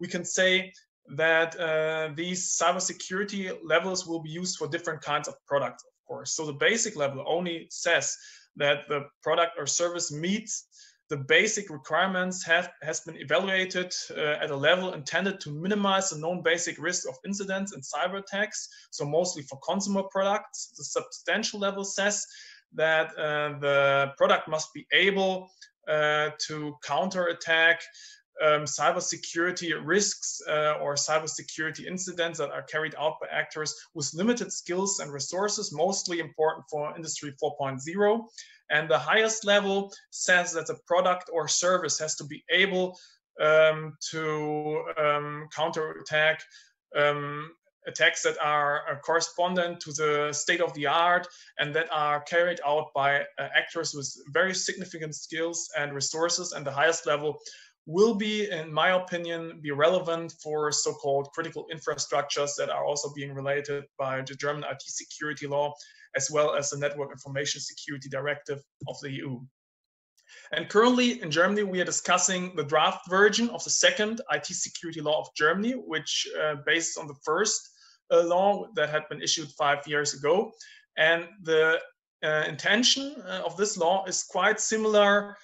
Speaker 5: we can say that uh, these cybersecurity levels will be used for different kinds of products, of course. So the basic level only says that the product or service meets the basic requirements have has been evaluated uh, at a level intended to minimize the known basic risk of incidents and cyber attacks. So mostly for consumer products, the substantial level says that uh, the product must be able uh, to counterattack um, cybersecurity risks uh, or cybersecurity incidents that are carried out by actors with limited skills and resources, mostly important for Industry 4.0. And the highest level says that the product or service has to be able um, to um, counterattack um, attacks that are uh, correspondent to the state of the art and that are carried out by uh, actors with very significant skills and resources. And the highest level will be, in my opinion, be relevant for so-called critical infrastructures that are also being related by the German IT security law, as well as the Network Information Security Directive of the EU. And currently in Germany, we are discussing the draft version of the second IT security law of Germany, which uh, based on the first uh, law that had been issued five years ago. And the uh, intention uh, of this law is quite similar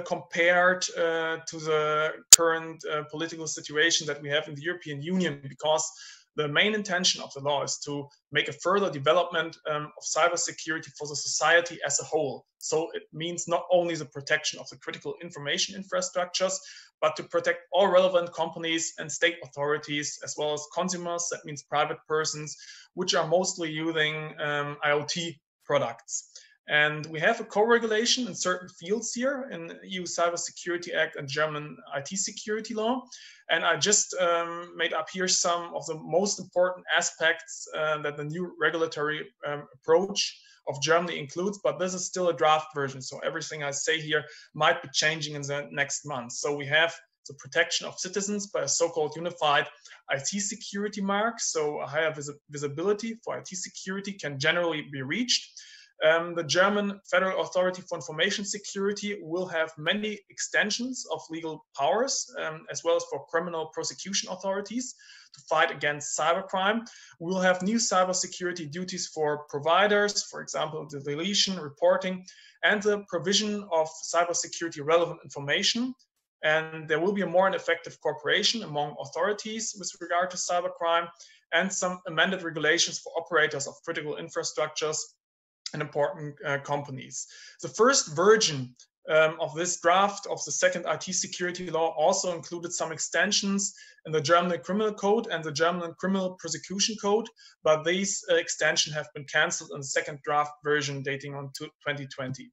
Speaker 5: compared uh, to the current uh, political situation that we have in the European Union, because the main intention of the law is to make a further development um, of cybersecurity for the society as a whole. So it means not only the protection of the critical information infrastructures, but to protect all relevant companies and state authorities, as well as consumers, that means private persons, which are mostly using um, IoT products. And we have a co-regulation in certain fields here in EU Cybersecurity Act and German IT security law. And I just um, made up here some of the most important aspects uh, that the new regulatory um, approach of Germany includes, but this is still a draft version. So everything I say here might be changing in the next month. So we have the protection of citizens by a so-called unified IT security mark. So a higher vis visibility for IT security can generally be reached. Um, the German Federal Authority for Information Security will have many extensions of legal powers, um, as well as for criminal prosecution authorities to fight against cybercrime. We'll have new cybersecurity duties for providers, for example, the deletion, reporting, and the provision of cybersecurity relevant information. And there will be a more and effective cooperation among authorities with regard to cybercrime and some amended regulations for operators of critical infrastructures and important uh, companies. The first version um, of this draft of the second IT security law also included some extensions in the German criminal code and the German criminal prosecution code, but these uh, extensions have been cancelled in the second draft version dating on to 2020.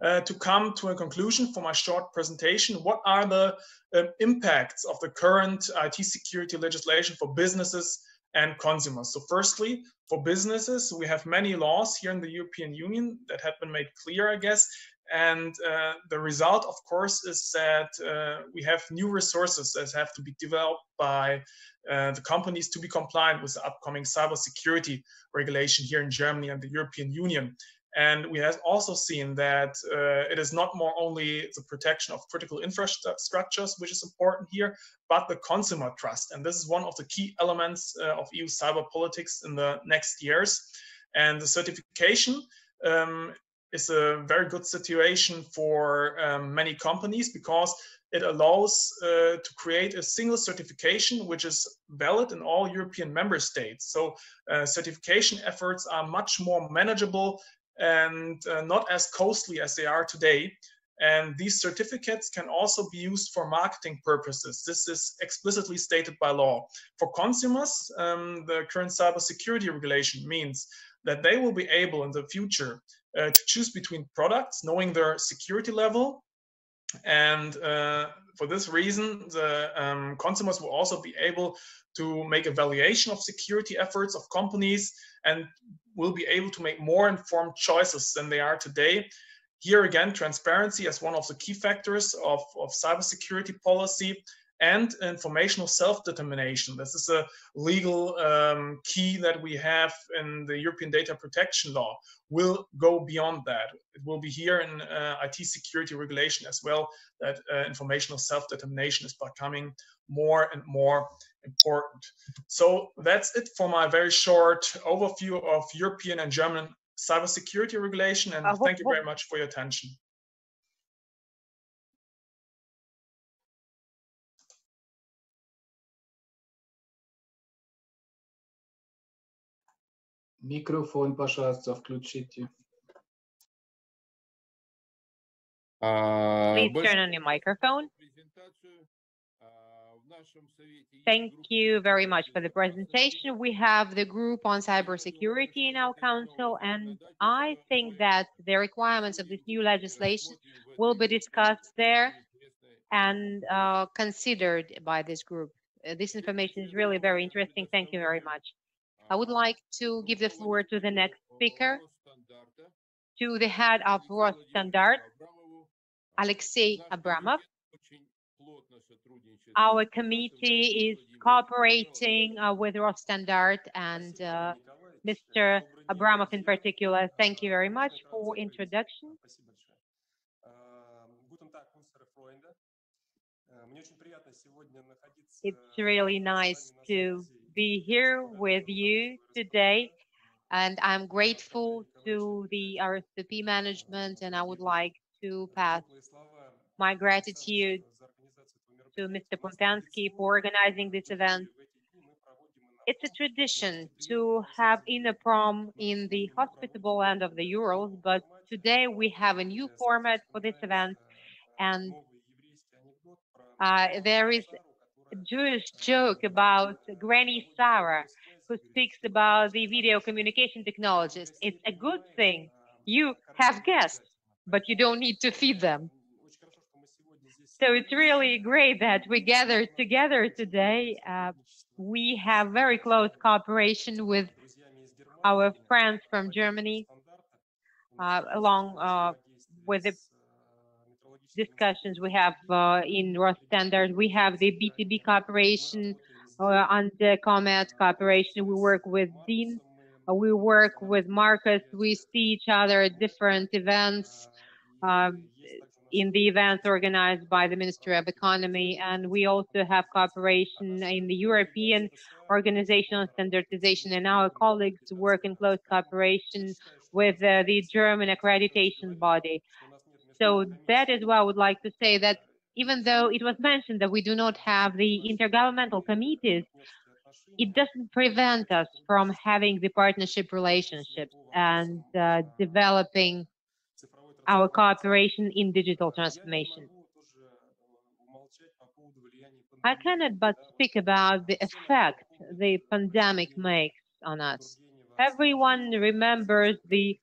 Speaker 5: Uh, to come to a conclusion for my short presentation, what are the uh, impacts of the current IT security legislation for businesses and consumers. So firstly, for businesses, we have many laws here in the European Union that have been made clear, I guess. And uh, the result, of course, is that uh, we have new resources that have to be developed by uh, the companies to be compliant with the upcoming cybersecurity regulation here in Germany and the European Union. And we have also seen that uh, it is not more only the protection of critical infrastructures, which is important here, but the consumer trust. And this is one of the key elements uh, of EU cyber politics in the next years. And the certification um, is a very good situation for um, many companies because it allows uh, to create a single certification which is valid in all European member states. So uh, certification efforts are much more manageable and uh, not as costly as they are today. And these certificates can also be used for marketing purposes. This is explicitly stated by law. For consumers, um, the current cybersecurity regulation means that they will be able in the future uh, to choose between products, knowing their security level. And uh, for this reason, the um, consumers will also be able to make evaluation of security efforts of companies and will be able to make more informed choices than they are today. Here again, transparency as one of the key factors of, of cybersecurity policy and informational self-determination. This is a legal um, key that we have in the European data protection law, will go beyond that. It will be here in uh, IT security regulation as well, that uh, informational self-determination is becoming more and more important. So that's it for my very short overview of European and German cybersecurity regulation. And uh, thank you very much for your attention.
Speaker 6: Микрофон, пожалуйста, включите.
Speaker 4: Please turn on your microphone. Thank you very much for the presentation. We have the group on cybersecurity in our council, and I think that the requirements of this new legislation will be discussed there and uh, considered by this group. Uh, this information is really very interesting. Thank you very much. I would like to give the floor to the next speaker, to the head of Rosstandart, Alexei Abramov. Our committee is cooperating uh, with Rosstandart and uh, Mr. Abramov in particular. Thank you very much for introduction. It's really nice to be here with you today. And I'm grateful to the RSPP management, and I would like to pass my gratitude to Mr. Pumpyansky for organizing this event. It's a tradition to have INNOPROM in the hospitable end of the Urals, but today we have a new format for this event, and uh, there is a Jewish joke about Granny Sarah, who speaks about the video communication technologies. It's a good thing. You have guests, but you don't need to feed them. So it's really great that we gathered together today. Uh, we have very close cooperation with our friends from Germany, uh, along uh, with the discussions we have uh, in Rosstandart. We have the B2B cooperation uh, the COMET cooperation. We work with DIN. Uh, we work with Marcus. We see each other at different events, uh, in the events organized by the Ministry of Economy. And we also have cooperation in the European Organization on Standardization. And our colleagues work in close cooperation with uh, the German accreditation body. So that is why I would like to say that even though it was mentioned that we do not have the intergovernmental committees, it doesn't prevent us from having the partnership relationships and uh, developing our cooperation in digital transformation. I cannot but speak about the effect the pandemic makes on us. Everyone remembers the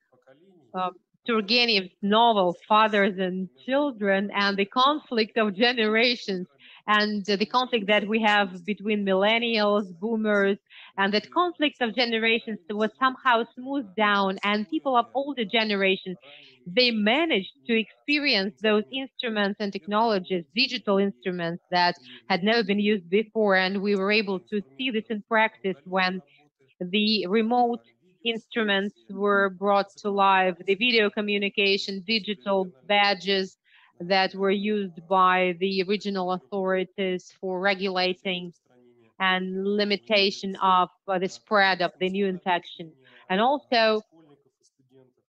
Speaker 4: uh, Turgenev's novel Fathers and Children and the conflict of generations and the conflict that we have between millennials, boomers, and that conflict of generations was somehow smoothed down and people of older generations, they managed to experience those instruments and technologies, digital instruments that had never been used before. And we were able to see this in practice when the remote instruments were brought to life, the video communication, digital badges that were used by the regional authorities for regulating and limitation of uh, the spread of the new infection. And also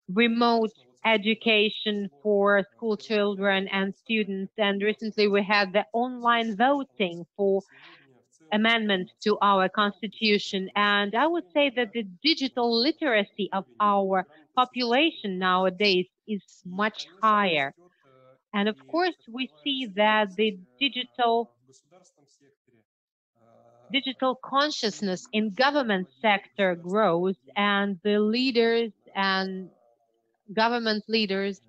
Speaker 4: remote education for school children and students. And recently we had the online voting for amendment to our constitution. And I would say that the digital literacy of our population nowadays is much higher. And of course, we see that the digital digital consciousness in government sector grows and the leaders and government leaders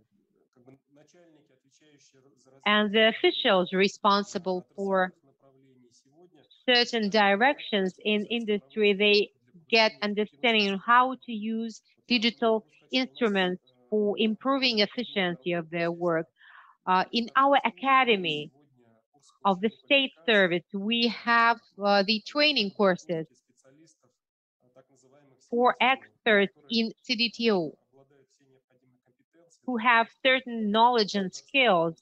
Speaker 4: and the officials responsible for certain directions in industry, they get understanding how to use digital instruments for improving efficiency of their work. Uh, in our academy of the state service, we have uh, the training courses for experts in CDTO who have certain knowledge and skills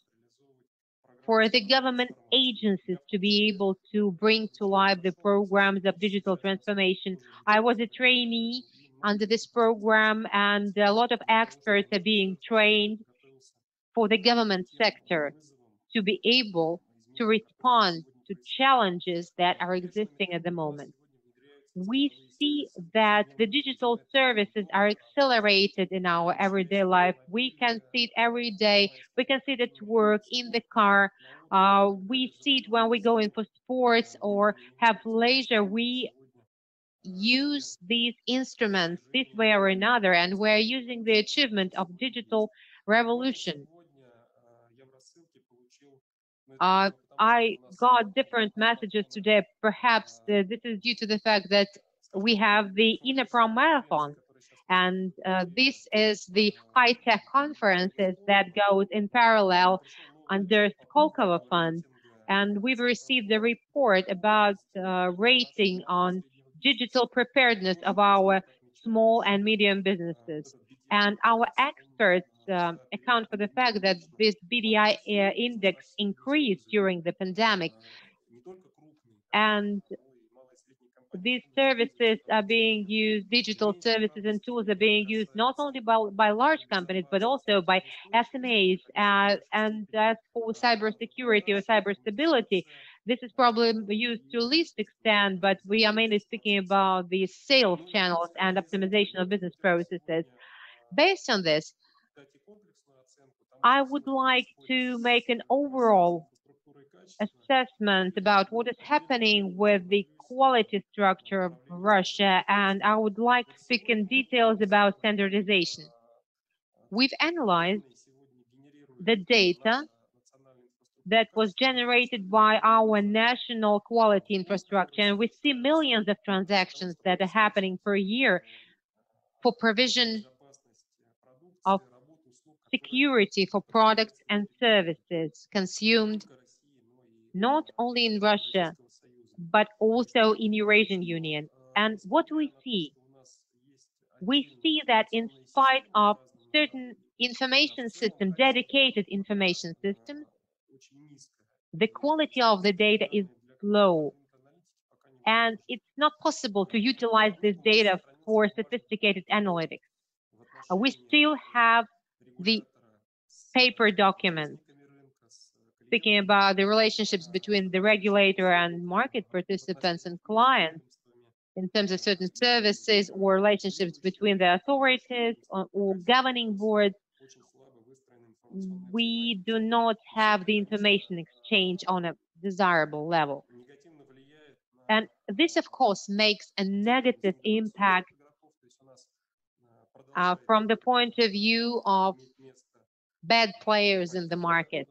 Speaker 4: for the government agencies to be able to bring to life the programs of digital transformation. I was a trainee under this program and a lot of experts are being trained for the government sector to be able to respond to challenges that are existing at the moment. We see that the digital services are accelerated in our everyday life. We can see it every day. We can see it at work, in the car. Uh, we see it when we go in for sports or have leisure. We use these instruments this way or another, and we're using the achievement of digital revolution. Uh, I got different messages today. Perhaps the, this is due to the fact that we have the INNOPROM Marathon. And uh, this is the high-tech conferences that goes in parallel under Skolkovo Fund. And we've received a report about uh, rating on digital preparedness of our small and medium businesses. And our experts um, account for the fact that this BDI uh, index increased during the pandemic. And these services are being used, digital services and tools are being used not only by, by large companies, but also by SMEs. Uh, and as for cybersecurity or cyber stability, this is probably used to least extent, but we are mainly speaking about the sales channels and optimization of business processes. Based on this, I would like to make an overall assessment about what is happening with the quality structure of Russia, and I would like to speak in details about standardization. We've analyzed the data that was generated by our national quality infrastructure, and we see millions of transactions that are happening per year for provision of security for products and services consumed not only in Russia, but also in Eurasian Union. And what we see we see that in spite of certain information system, dedicated information systems, the quality of the data is low. And it's not possible to utilize this data for sophisticated analytics. We still have the paper document. speaking about the relationships between the regulator and market participants and clients in terms of certain services or relationships between the authorities or, or governing boards, we do not have the information exchange on a desirable level. And this, of course, makes a negative impact uh, from the point of view of bad players in the market.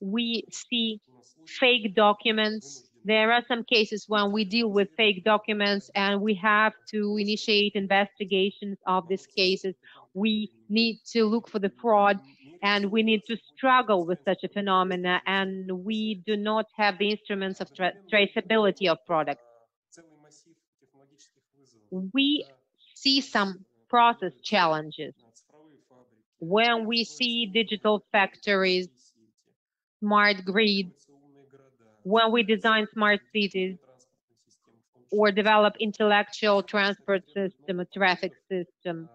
Speaker 4: We see fake documents. There are some cases when we deal with fake documents and we have to initiate investigations of these cases. We need to look for the fraud and we need to struggle with such a phenomena and we do not have the instruments of tra traceability of products. We see some process challenges when we see digital factories, smart grids, when we design smart cities or develop intellectual transport system, traffic system.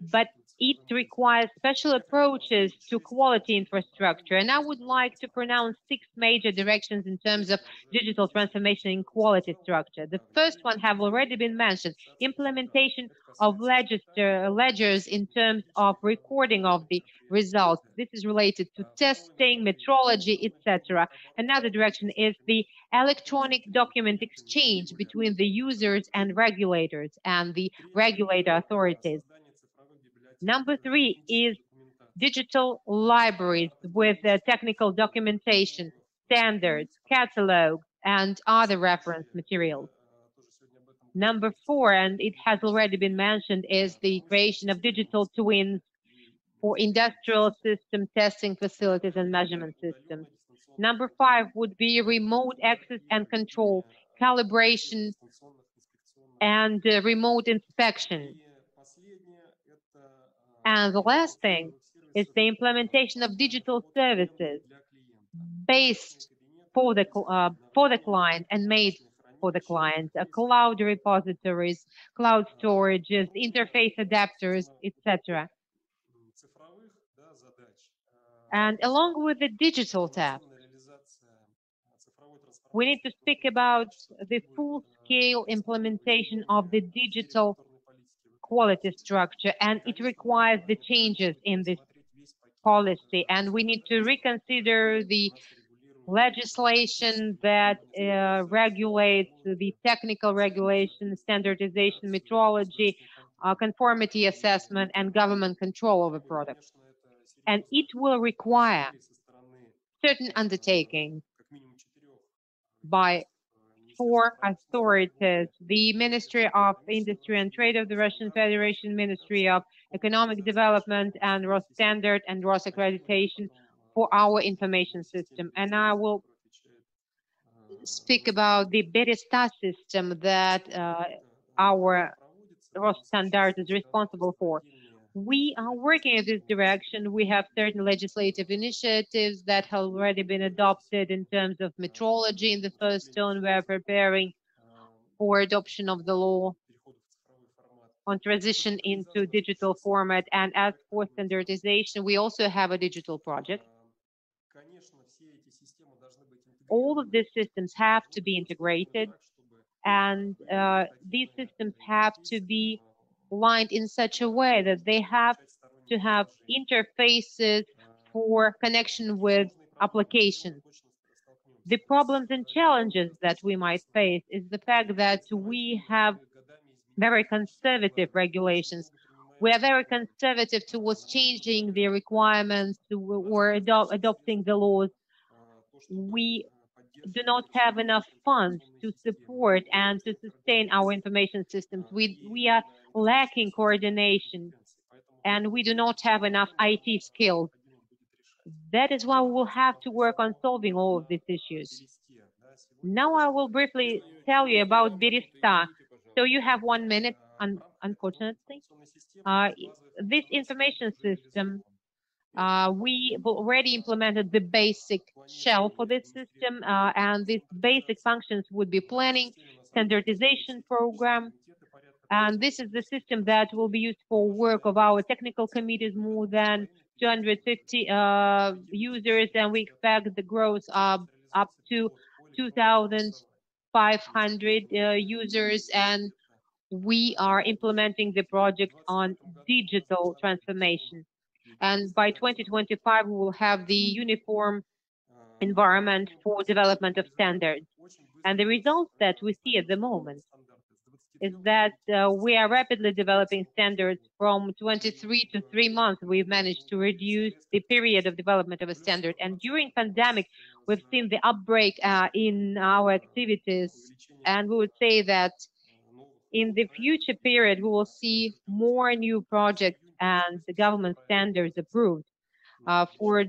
Speaker 4: But it requires special approaches to quality infrastructure. And I would like to pronounce six major directions in terms of digital transformation in quality structure. The first one have already been mentioned, implementation of ledger, ledgers in terms of recording of the results. This is related to testing, metrology, etc. Another direction is the electronic document exchange between the users and regulators and the regulator authorities. Number three is digital libraries with uh, technical documentation, standards, catalogs, and other reference materials. Number four, and it has already been mentioned, is the creation of digital twins for industrial system testing facilities and measurement systems. Number five would be remote access and control, calibration, and uh, remote inspection. And the last thing is the implementation of digital services based for the uh, for the client and made for the client, uh, cloud repositories, cloud storages, interface adapters, etc. And along with the digital tab, we need to speak about the full-scale implementation of the digital quality structure, and it requires the changes in this policy. And we need to reconsider the legislation that uh, regulates the technical regulation, standardization, metrology, uh, conformity assessment, and government control over products. And it will require certain undertakings by four authorities, the Ministry of Industry and Trade of the Russian Federation, Ministry of Economic Development, and Standard and Rosaccreditation for our information system. And I will speak about the Beresta system that uh, our Standard is responsible for. We are working in this direction. We have certain legislative initiatives that have already been adopted in terms of metrology in the first zone. We are preparing for adoption of the law on transition into digital format. And as for standardization, we also have a digital project. All of these systems have to be integrated, and uh, these systems have to be lined in such a way that they have to have interfaces for connection with applications. The problems and challenges that we might face is the fact that we have very conservative regulations. We are very conservative towards changing the requirements or adopting the laws. We do not have enough funds to support and to sustain our information systems. We, we are lacking coordination and we do not have enough IT skills. That is why we will have to work on solving all of these issues. Now I will briefly tell you about Beresta. So you have one minute, un unfortunately. Uh, this information system, uh, we already implemented the basic shell for this system, uh, and these basic functions would be planning, standardization program, and this is the system that will be used for work of our technical committees, more than 250 uh, users, and we expect the growth of up to 2,500 uh, users. And we are implementing the project on digital transformation. And by 2025, we will have the uniform environment for development of standards. And the results that we see at the moment is that uh, we are rapidly developing standards from 23 to three months. We've managed to reduce the period of development of a standard. And during pandemic, we've seen the upbreak uh, in our activities. And we would say that in the future period, we will see more new projects and the government standards approved. Uh, for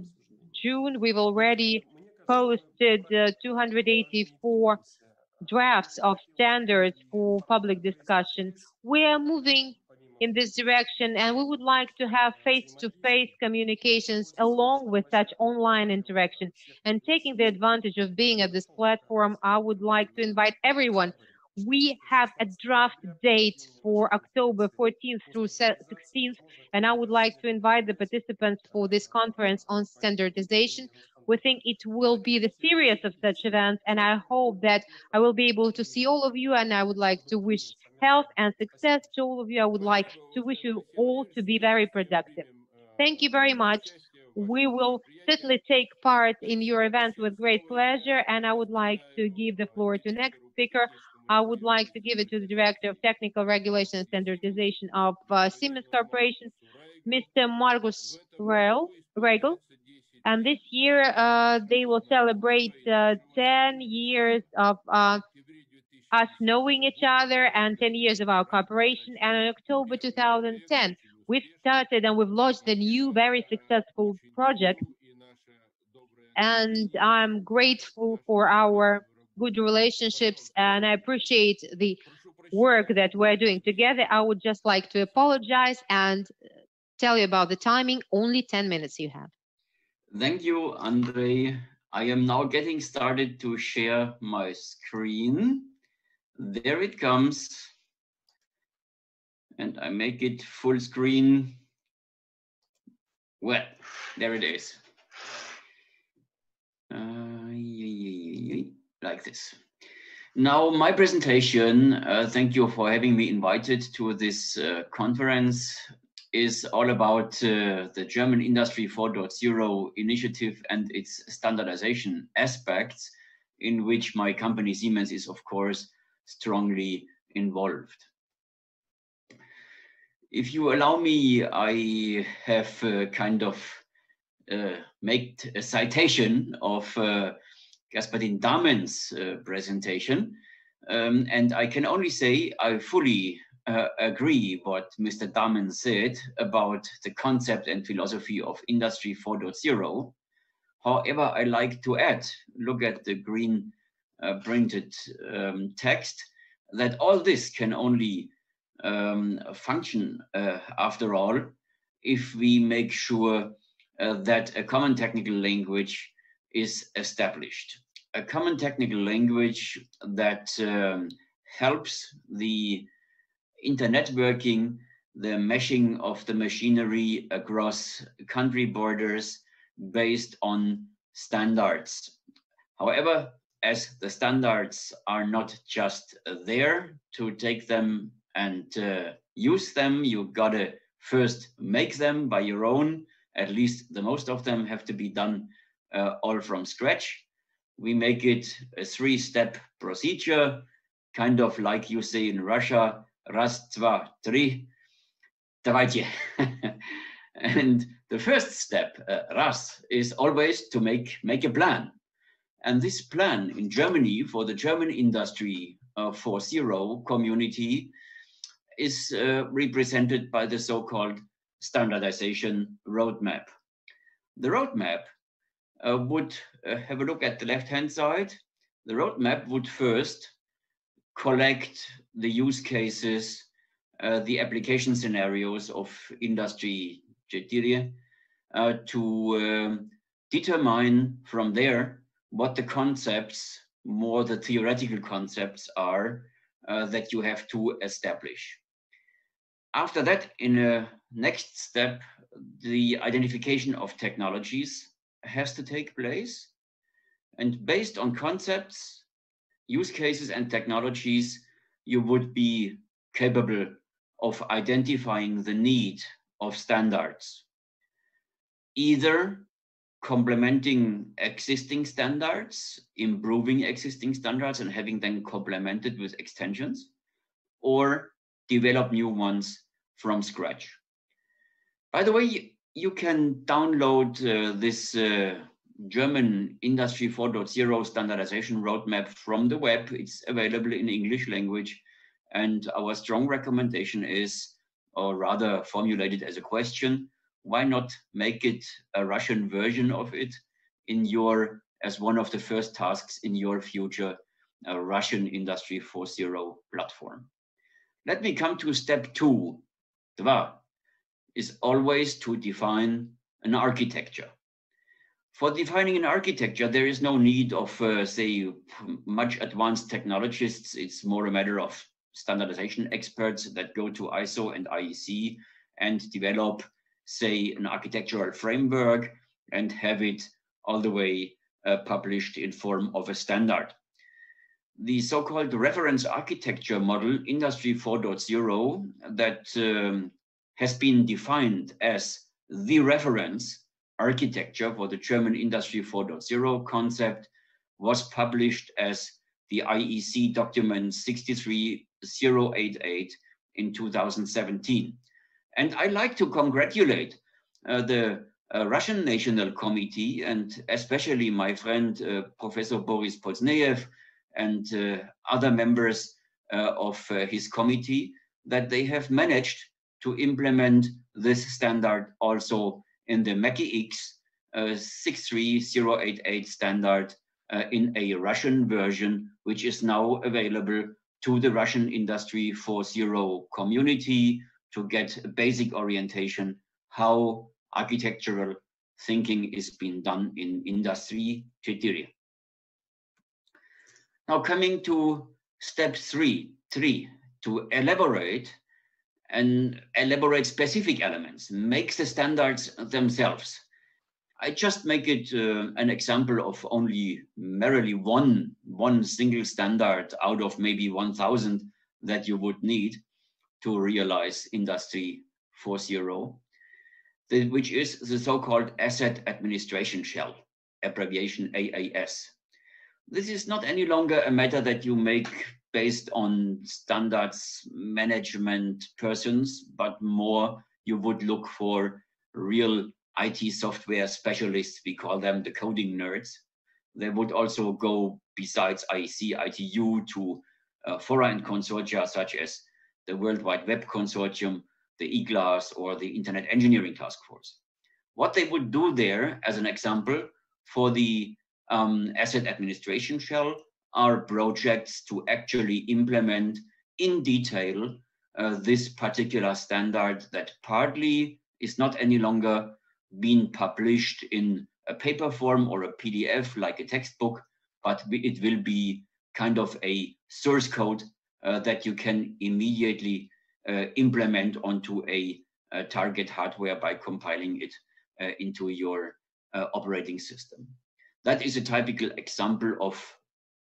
Speaker 4: June, we've already posted uh, 284 drafts of standards for public discussion. We are moving in this direction and we would like to have face-to-face -face communications along with such online interaction. And taking the advantage of being at this platform, I would like to invite everyone. We have a draft date for October 14th through 16th, and I would like to invite the participants for this conference on standardization we think it will be the series of such events, and I hope that I will be able to see all of you, and I would like to wish health and success to all of you. I would like to wish you all to be very productive. Thank you very much. We will certainly take part in your events with great pleasure, and I would like to give the floor to next speaker. I would like to give it to the Director of Technical Regulation and Standardization of uh, Siemens Corporation, Mr. Markus Reigl. And this year, uh, they will celebrate uh, 10 years of uh, us knowing each other and 10 years of our cooperation. And in October 2010, we've started and we've launched a new, very successful project. And I'm grateful for our good relationships and I appreciate the work that we're doing together. I would just like to apologize and tell you about the timing. Only 10 minutes you have.
Speaker 7: Thank you, Andre. I am now getting started to share my screen. There it comes. And I make it full screen. Well, there it is. Uh, like this. Now, my presentation, uh, thank you for having me invited to this uh, conference is all about uh, the German Industry 4.0 initiative and its standardization aspects, in which my company Siemens is, of course, strongly involved. If you allow me, I have uh, kind of uh, made a citation of uh, Gasparin Dahmen's uh, presentation, um, and I can only say I fully uh, agree what Mr. Dahmen said about the concept and philosophy of Industry 4.0. However, I like to add, look at the green uh, printed um, text, that all this can only um, function uh, after all if we make sure uh, that a common technical language is established. A common technical language that um, helps the internetworking, the meshing of the machinery across country borders based on standards. However, as the standards are not just there to take them and uh, use them, you gotta first make them by your own. At least the most of them have to be done uh, all from scratch We make it a three-step procedure, kind of like you say in Russia, Raz, dva, tri. Давайте. and the first step, uh, Raz, is always to make, make a plan. And this plan in Germany for the German industry uh, 4.0 community is uh, represented by the so-called standardization roadmap. The roadmap uh, would uh, have a look at the left-hand side. The roadmap would first collect the use cases, uh, the application scenarios of industry uh, to um, determine from there what the concepts, more the theoretical concepts are uh, that you have to establish. After that, in a next step, the identification of technologies has to take place. And based on concepts, use cases, and technologies, you would be capable of identifying the need of standards, either complementing existing standards, improving existing standards, and having them complemented with extensions, or develop new ones from scratch. By the way, you can download uh, this uh, German Industry 4.0 standardization roadmap from the web. It's available in English language. And our strong recommendation is, or rather formulated as a question, why not make it a Russian version of it in your, as one of the first tasks in your future uh, Russian Industry 4.0 platform. Let me come to step two, is always to define an architecture. For defining an architecture, there is no need of, uh, say, much advanced technologists. It's more a matter of standardization experts that go to ISO and IEC and develop, say, an architectural framework and have it all the way uh, published in form of a standard. The so-called reference architecture model, Industry 4.0, that um, has been defined as the reference architecture for the German Industry 4.0 concept was published as the IEC document 63088 in 2017. And I like to congratulate uh, the uh, Russian National Committee and especially my friend uh, Professor Boris Pozdneyev and uh, other members uh, of uh, his committee that they have managed to implement this standard also in the MACIE X uh, 63088 standard uh, in a Russian version, which is now available to the Russian Industry 4.0 community to get a basic orientation how architectural thinking is being done in industry criteria. Now coming to step three, three, to elaborate and elaborate specific elements, makes the standards themselves. I just make it uh, an example of only merely one, one single standard out of maybe 1,000 that you would need to realize Industry 4.0, which is the so-called Asset Administration Shell, abbreviation AAS. This is not any longer a matter that you make based on standards management persons, but more you would look for real IT software specialists. We call them the coding nerds. They would also go besides IEC, ITU to uh, foreign consortia such as the World Wide Web Consortium, the ECLASS, or the Internet Engineering Task Force. What they would do there, as an example, for the um, asset administration shell are projects to actually implement in detail uh, this particular standard that partly is not any longer being published in a paper form or a PDF like a textbook, but it will be kind of a source code uh, that you can immediately uh, implement onto a, a, target hardware by compiling it uh, into your uh, operating system. That is a typical example of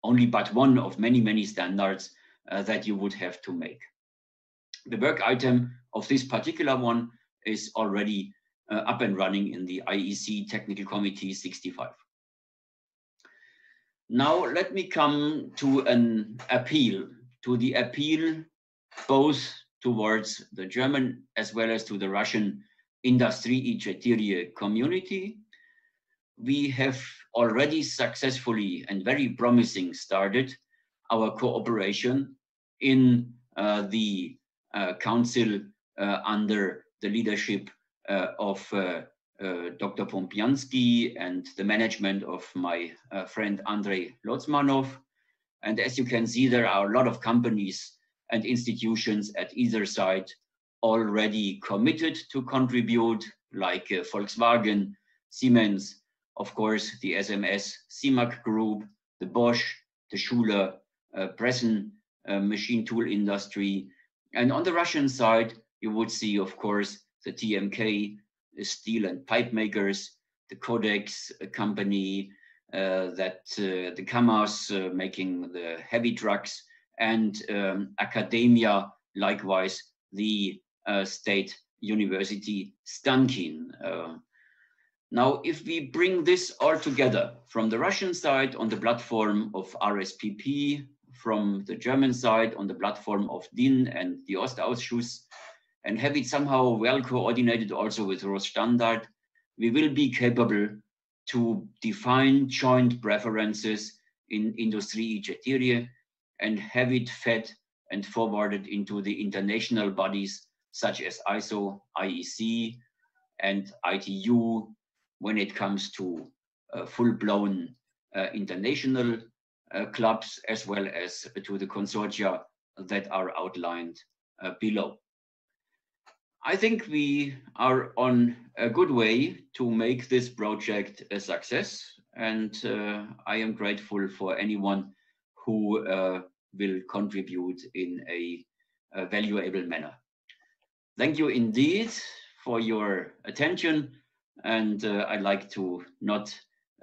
Speaker 7: only but one of many, many standards uh, that you would have to make. The work item of this particular one is already uh, up and running in the IEC Technical Committee 65. Now let me come to an appeal, to the appeal both towards the German as well as to the Russian industry community. We have already successfully and very promising started our cooperation in uh, the uh, council uh, under the leadership uh, of uh, Dr. Pumpyansky and the management of my friend Andrei Lotsmanov. And as you can see, there are a lot of companies and institutions at either side already committed to contribute, like Volkswagen, Siemens, of course, the SMS Siemag group, the Bosch, the Schuler, uh, Presen uh, machine tool industry. And on the Russian side, you would see, of course, the TMK, the steel and pipe makers, the Codex company, uh, that uh, the KAMAZ uh, making the heavy trucks, and um, academia, likewise, the state university Stankin. Now, if we bring this all together from the Russian side on the platform of RSPP, from the German side on the platform of DIN and the Ostausschuss, and have it somehow well coordinated also with Rosstandart, we will be capable to define joint preferences in Industrie Ejectiere and have it fed and forwarded into the international bodies such as ISO, IEC, and ITU when it comes to uh, full-blown uh, international uh, clubs as well as to the consortia that are outlined below. I think we are on a good way to make this project a success, and uh, I am grateful for anyone who uh, will contribute in a, a, valuable manner. Thank you indeed for your attention, and uh, I'd like to not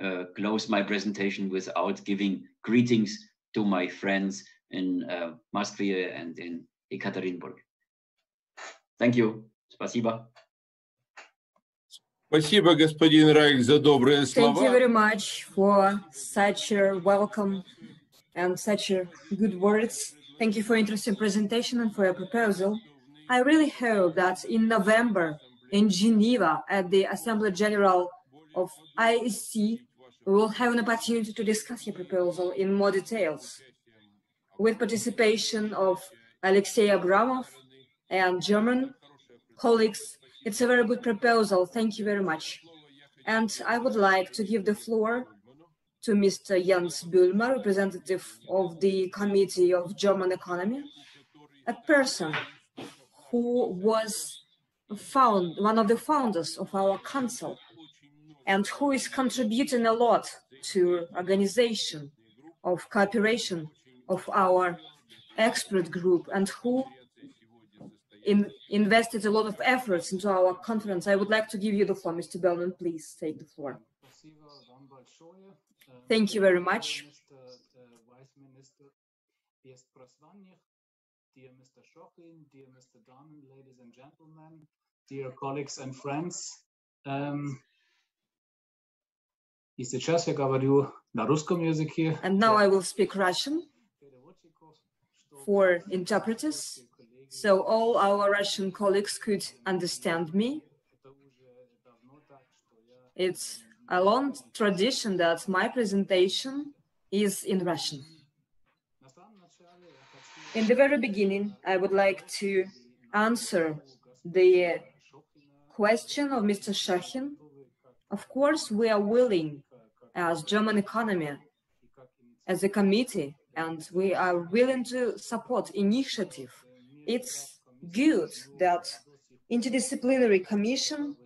Speaker 7: uh, close my presentation without giving greetings to my friends in uh, and in Ekaterinburg. Thank you. Спасибо.
Speaker 1: Спасибо, господин Райх, за добрые
Speaker 2: слова. Thank you very much for such a welcome and such a good words. Thank you for interesting presentation and for your proposal. I really hope that in November in Geneva at the Assembly General of IEC, we will have an opportunity to discuss your proposal in more details with participation of Alexei Abramov and German colleagues. It's a very good proposal. Thank you very much. And I would like to give the floor to Mr. Jens Böhlmann, representative of the Committee of German Economy, a person who was found one of the founders of our council and who is contributing a lot to organization of cooperation of our expert group and who in, invested a lot of efforts into our conference. I would like to give you the floor, Mr. Böhlmann. Please take the floor. Thank you very much.
Speaker 6: Dear Mr. Shochlin, dear Mr. Dahmen, ladies and gentlemen, dear colleagues and friends. Um, и сейчас я говорю на русском языке.
Speaker 2: And now I will speak Russian for interpreters so all our Russian colleagues could understand me. It's a long tradition that my presentation is in Russian. In the very beginning, I would like to answer the uh, question of Mr. Shokhin. Of course, we are willing as German economy, as a committee, and we are willing to support initiative it's good that interdisciplinary commission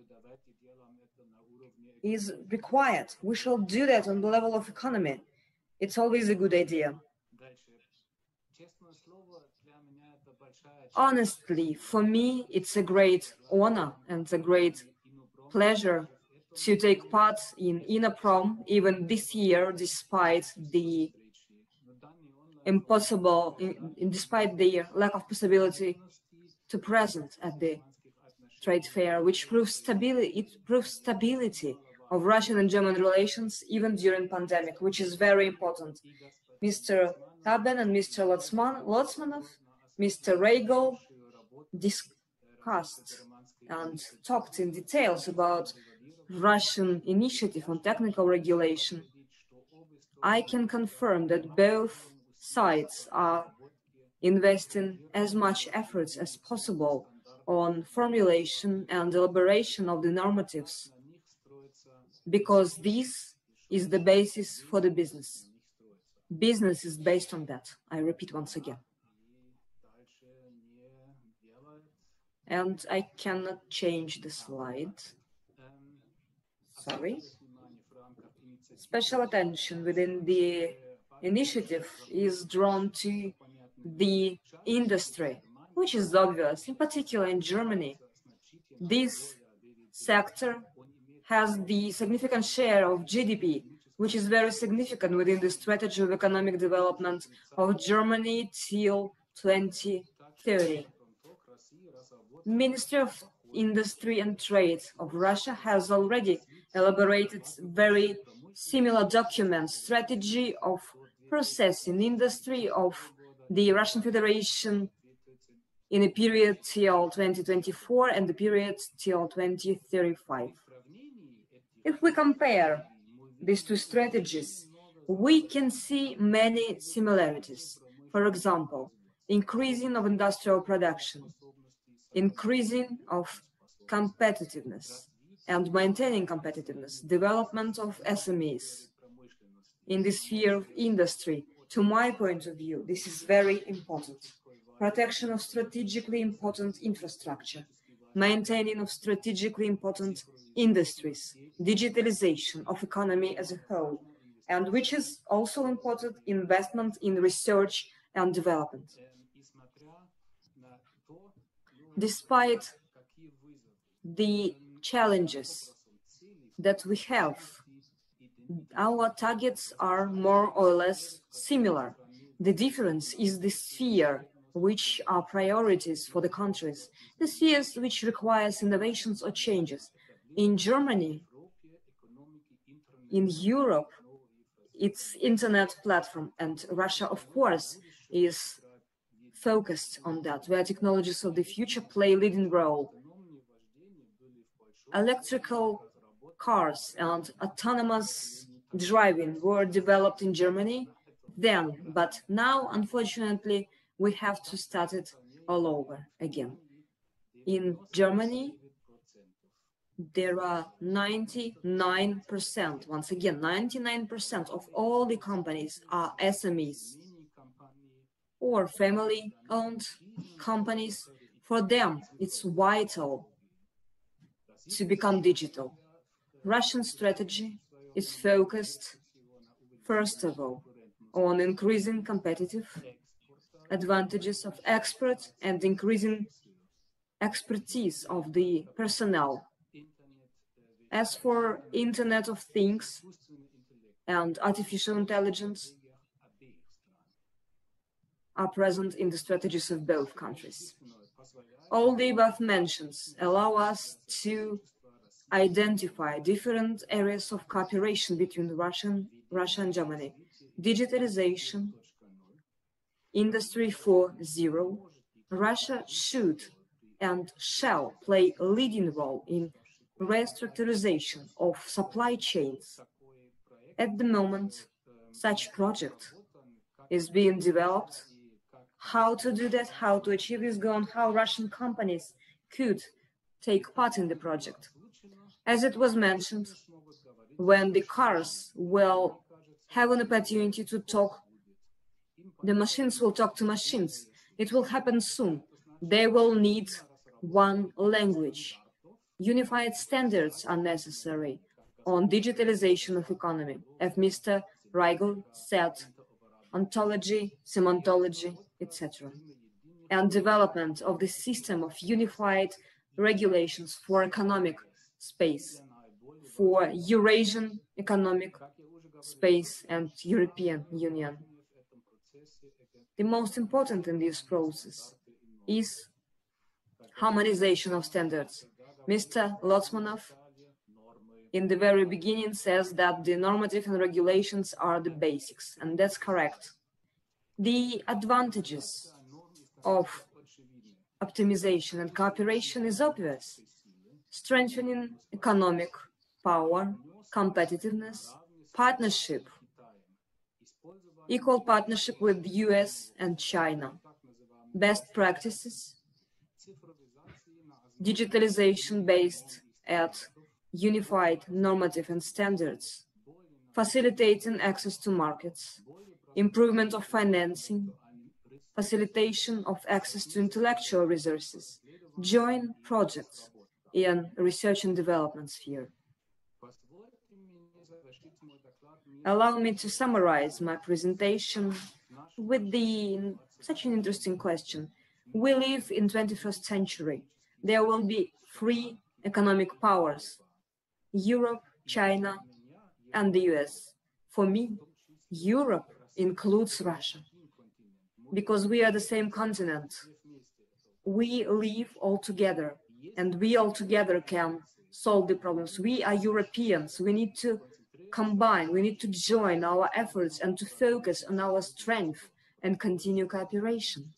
Speaker 2: is required. We shall do that on the level of economy. It's always a good idea. Honestly, for me, it's a great honor and a great pleasure to take part in INNOPROM even this year, despite the impossible, despite the lack of possibility to present at the trade fair, which proves stability. It proves stability of Russian and German relations even during pandemic, which is very important. Mr. Taben and Mr. Lotsman, Lotsmanov, Mr. Reigl discussed and talked in details about Russian initiative on technical regulation. I can confirm that both sides are investing as much efforts as possible on formulation and elaboration of the normatives because this is the basis for the business. business is based on that. I repeat once again. And I cannot change the slide. Sorry. Special attention within the initiative is drawn to the industry, which is obvious, in particular in Germany. This sector has the significant share of GDP, which is very significant within the strategy of economic development of Germany till 2030. Ministry of Industry and Trade of Russia has already elaborated very similar documents, strategy of processing industry of the Russian Federation in a period till 2024 and the period till 2035. If we compare these two strategies, we can see many similarities. For example, increasing of industrial production, increasing of competitiveness and maintaining competitiveness, development of SMEs in the sphere of industry. To my point of view, this is very important. Protection of strategically important infrastructure, maintaining of strategically important industries, digitalization of economy as a whole, and which is also important investment in research and development. Despite the challenges that we have, our targets are more or less similar. The difference is the sphere which are priorities for the countries, the spheres which requires innovations or changes. In Germany, in Europe, it's internet platform and Russia, of course, is focused on that, where technologies of the future play a leading role. Electrical cars and autonomous driving were developed in Germany then, but now, unfortunately, we have to start it all over again. In Germany, there are 99%, once again, 99% of all the companies are SMEs or family-owned companies. For them, it's vital to become digital. Russian strategy is focused, first of all, on increasing competitive advantages of expert and increasing expertise of the personnel. As for Internet of Things and artificial intelligence are present in the strategies of both countries. All the above mentions allow us to identify different areas of cooperation between Russian, Russia and Germany. Digitalization, Industry 4.0, Russia should and shall play a leading role in restructurization of supply chains. At the moment, such project is being developed. How to do that, how to achieve this goal, and how Russian companies could take part in the project. As it was mentioned, when the cars will have an opportunity to talk the machines will talk to machines. It will happen soon. They will need one language. Unified standards are necessary on digitalization of economy, as Mr. Reigl said, ontology, semantology, etc. And development of the system of unified regulations for economic space, for Eurasian economic space and European Union. The most important in this process is harmonization of standards. Mr. Lotsmanov, in the very beginning, says that the normative and regulations are the basics, and that's correct. The advantages of optimization and cooperation is obvious. Strengthening economic power, competitiveness, partnership equal partnership with the US and China, best practices, digitalization based at unified normative and standards, facilitating access to markets, improvement of financing, facilitation of access to intellectual resources, joint projects in research and development sphere. Allow me to summarize my presentation with the such an interesting question. We live in 21st century. There will be three economic powers, Europe, China, and the US. For me, Europe includes Russia because we are the same continent. We live all together and we all together can solve the problems. We are Europeans. We need to combine, we need to join our efforts and to focus on our strength and continue cooperation.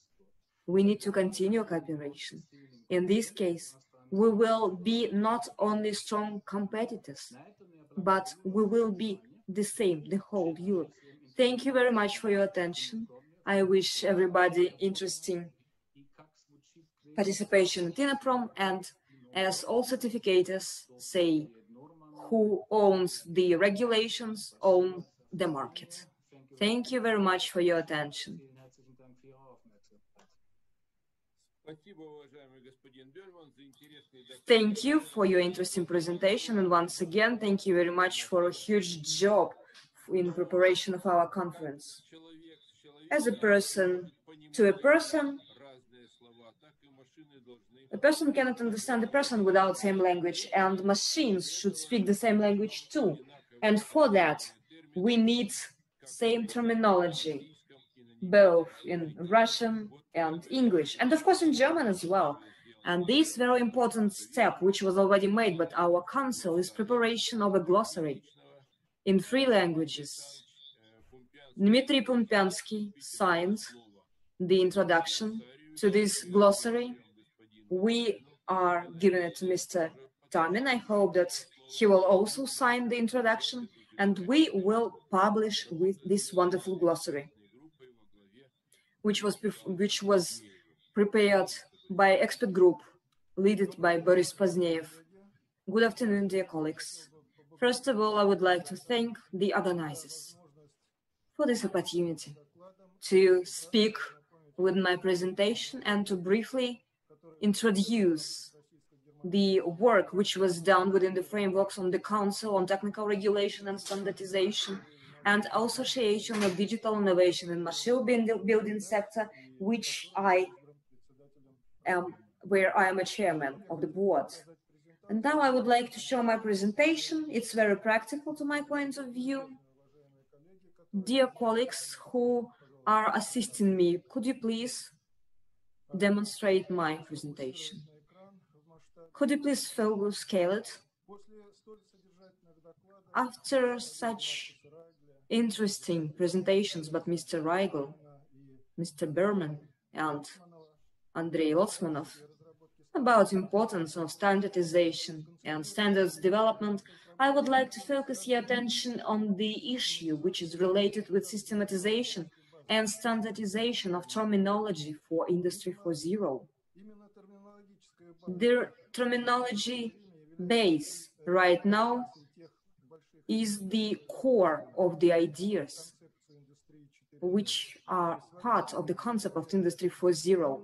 Speaker 2: We need to continue cooperation. In this case, we will be not only strong competitors, but we will be the same, the whole Europe. Thank you very much for your attention. I wish everybody interesting participation in INNOPROM and as all certificators say, who owns the regulations own the market. Thank you very much for your attention. Thank you for your interesting presentation. And once again, thank you very much for a huge job in preparation of our conference. As a person to a person, a person cannot understand a person without same language and machines should speak the same language too. And for that, we need same terminology, both in Russian and English, and of course in German as well. And this very important step, which was already made by our council, is preparation of a glossary in three languages. Dmitry Pumpyansky signed the introduction to this glossary. We are giving it to Mr. Tamin. I hope that he will also sign the introduction and we will publish with this wonderful glossary, which was, which was prepared by expert group led by Boris Pozdneev. Good afternoon, dear colleagues. First of all, I would like to thank the organizers for this opportunity to speak with my presentation and to briefly introduce the work which was done within the frameworks on the Council on Technical Regulation and Standardization and Association of Digital Innovation in Machine Building Sector, which I am, where I am a chairman of the board. And now I would like to show my presentation. It's very practical to my point of view. Dear colleagues who are assisting me, could you please demonstrate my presentation? Could you please scale it? After such interesting presentations by Mr. Reigl, Mr. Berman, and Andrei Lotsmanov about importance of standardization and standards development, I would like to focus your attention on the issue which is related with systematization and standardization of terminology for Industry 4.0. The terminology base right now is the core of the ideas which are part of the concept of Industry 4.0.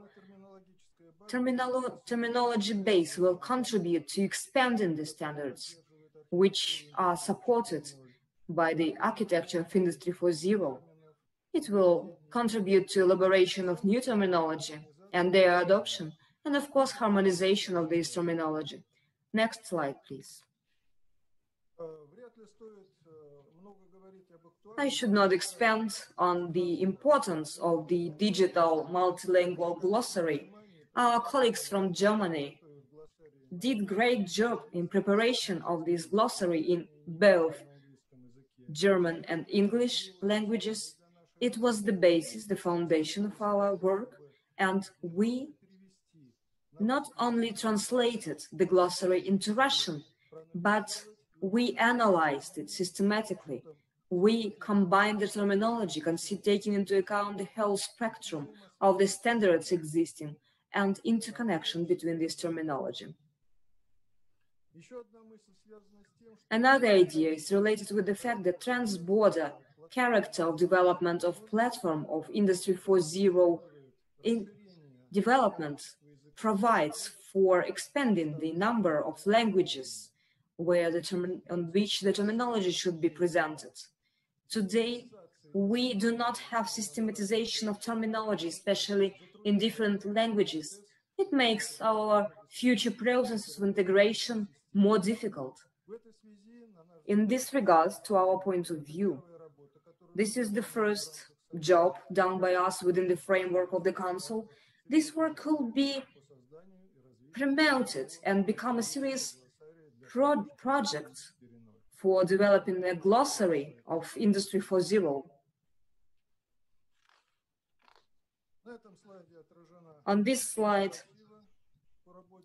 Speaker 2: Terminolo terminology base will contribute to expanding the standards, which are supported by the architecture of Industry 4.0. It will contribute to elaboration of new terminology and their adoption, and of course, harmonization of this terminology. Next slide, please. I should not expand on the importance of the digital multilingual glossary. Our colleagues from Germany did great job in preparation of this glossary in both German and English languages. It was the basis, the foundation of our work, and we not only translated the glossary into Russian, but we analyzed it systematically. We combined the terminology, taking into account the whole spectrum of the standards existing and interconnection between this terminology. Another idea is related with the fact that trans-border character of development of platform of Industry 4.0 in development provides for expanding the number of languages where the term, on which the terminology should be presented. Today, we do not have systematization of terminology, especially in different languages. It makes our future processes of integration more difficult. In this regard, to our point of view, this is the first job done by us within the framework of the Council. This work could be promoted and become a serious pro project for developing a glossary of Industry 4.0. On this slide,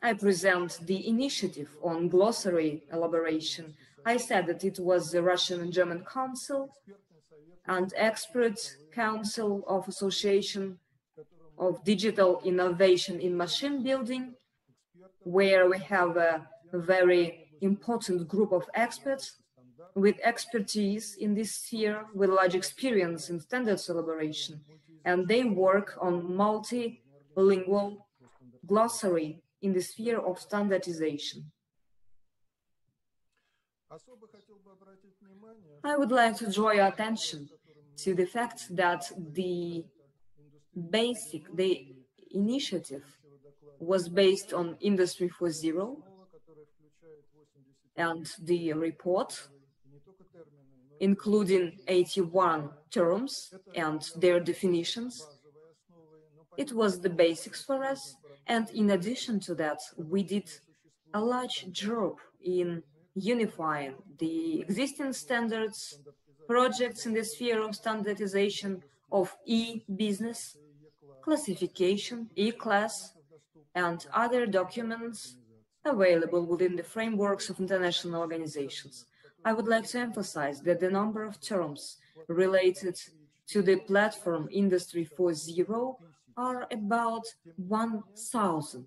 Speaker 2: I present the initiative on glossary elaboration. I said that it was the Russian and German Council and Expert Council of Association of Digital Innovation in Machine Building, where we have a very important group of experts with expertise in this sphere, with large experience in standards elaboration, and they work on multilingual glossary in the sphere of standardization. I would like to draw your attention to the fact that the basic, the initiative was based on Industry 4.0 and the report, including 81 terms and their definitions. It was the basics for us. And in addition to that, we did a large job in unifying the existing standards, projects in the sphere of standardization of e-business, classification, ECLASS, and other documents available within the frameworks of international organizations. I would like to emphasize that the number of terms related to the platform Industry 4.0 are about 1,000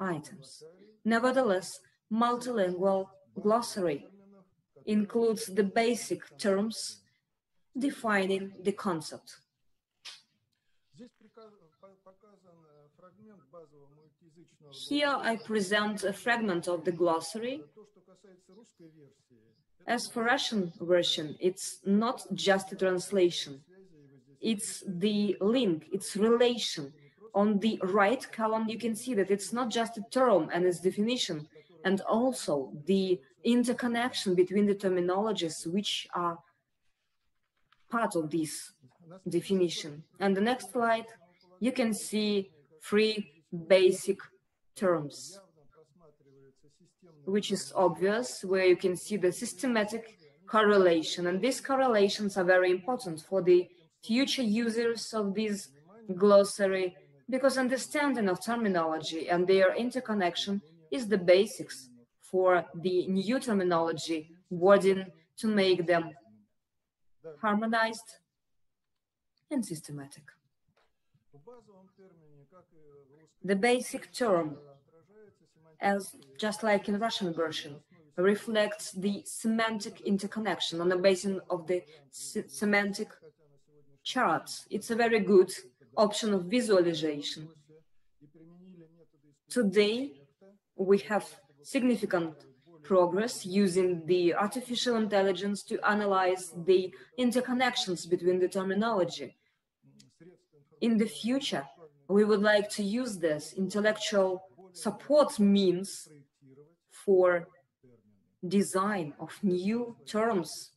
Speaker 2: items. Nevertheless, multilingual glossary includes the basic terms defining the concept. Here I present a fragment of the glossary. As for Russian version, it's not just a translation. It's the link, its relation. On the right column, you can see that it's not just a term and its definition, and also the interconnection between the terminologies which are part of this definition. And the next slide, you can see three basic terms, which is obvious, where you can see the systematic correlation. And these correlations are very important for the future users of this glossary, because understanding of terminology and their interconnection is the basics for the new terminology wording to make them harmonized and systematic. The basic term, as just like in Russian version, reflects the semantic interconnection on the basis of the semantic charts. It's a very good option of visualization. Today, we have significant progress using the artificial intelligence to analyze the interconnections between the terminology. In the future, we would like to use this intellectual support means for design of new terms.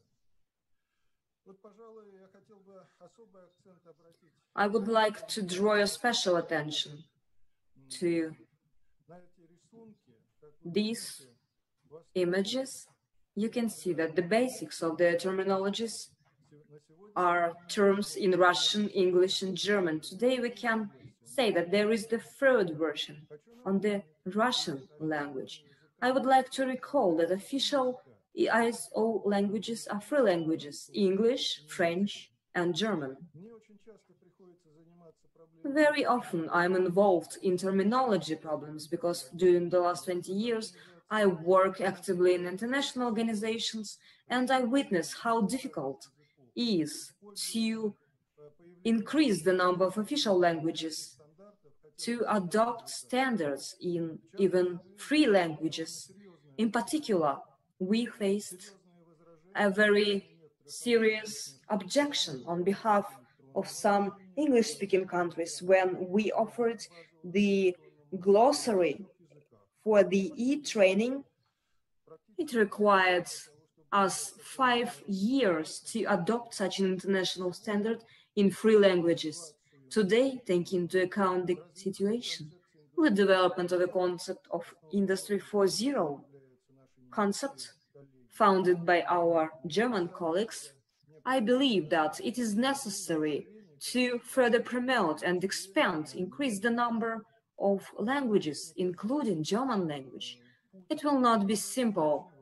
Speaker 2: I would like to draw your special attention to these images. You can see that the basics of the terminologies are terms in Russian, English, and German. Today we can say that there is the third version on the Russian language. I would like to recall that official ISO languages are three languages, English, French, and German. Very often I'm involved in terminology problems because during the last 20 years I work actively in international organizations and I witness how difficult is to increase the number of official languages, to adopt standards in even free languages. In particular, we faced a very serious objection on behalf of some English speaking countries when we offered the glossary for the e training. It required us five years to adopt such an international standard in three languages. Today, taking into account the situation, with development of the concept of Industry 4.0 concept founded by our German colleagues, I believe that it is necessary to further promote and expand, increase the number of languages, including German language. It will not be simple,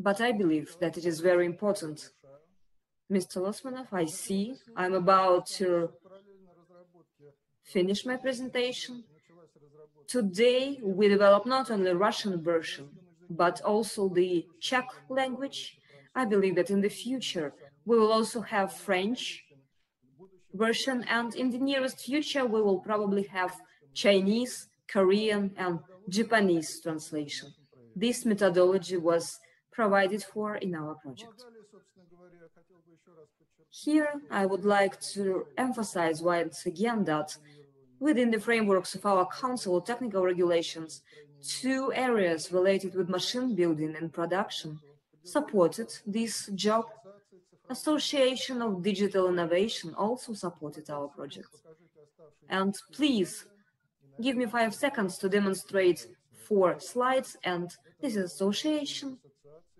Speaker 2: but I believe that it is very important. Mr. Lotsmanov, I see I'm about to finish my presentation. Today, we develop not only Russian version, but also the Czech language. I believe that in the future, we will also have French version, and in the nearest future, we will probably have Chinese, Korean, and Japanese translation. This methodology was provided for in our project. Here, I would like to emphasize once again that within the frameworks of our Council Technical Regulations, two areas related with machine building and production supported this job. Association of Digital Innovation also supported our project. And please give me five seconds to demonstrate four slides and this is association.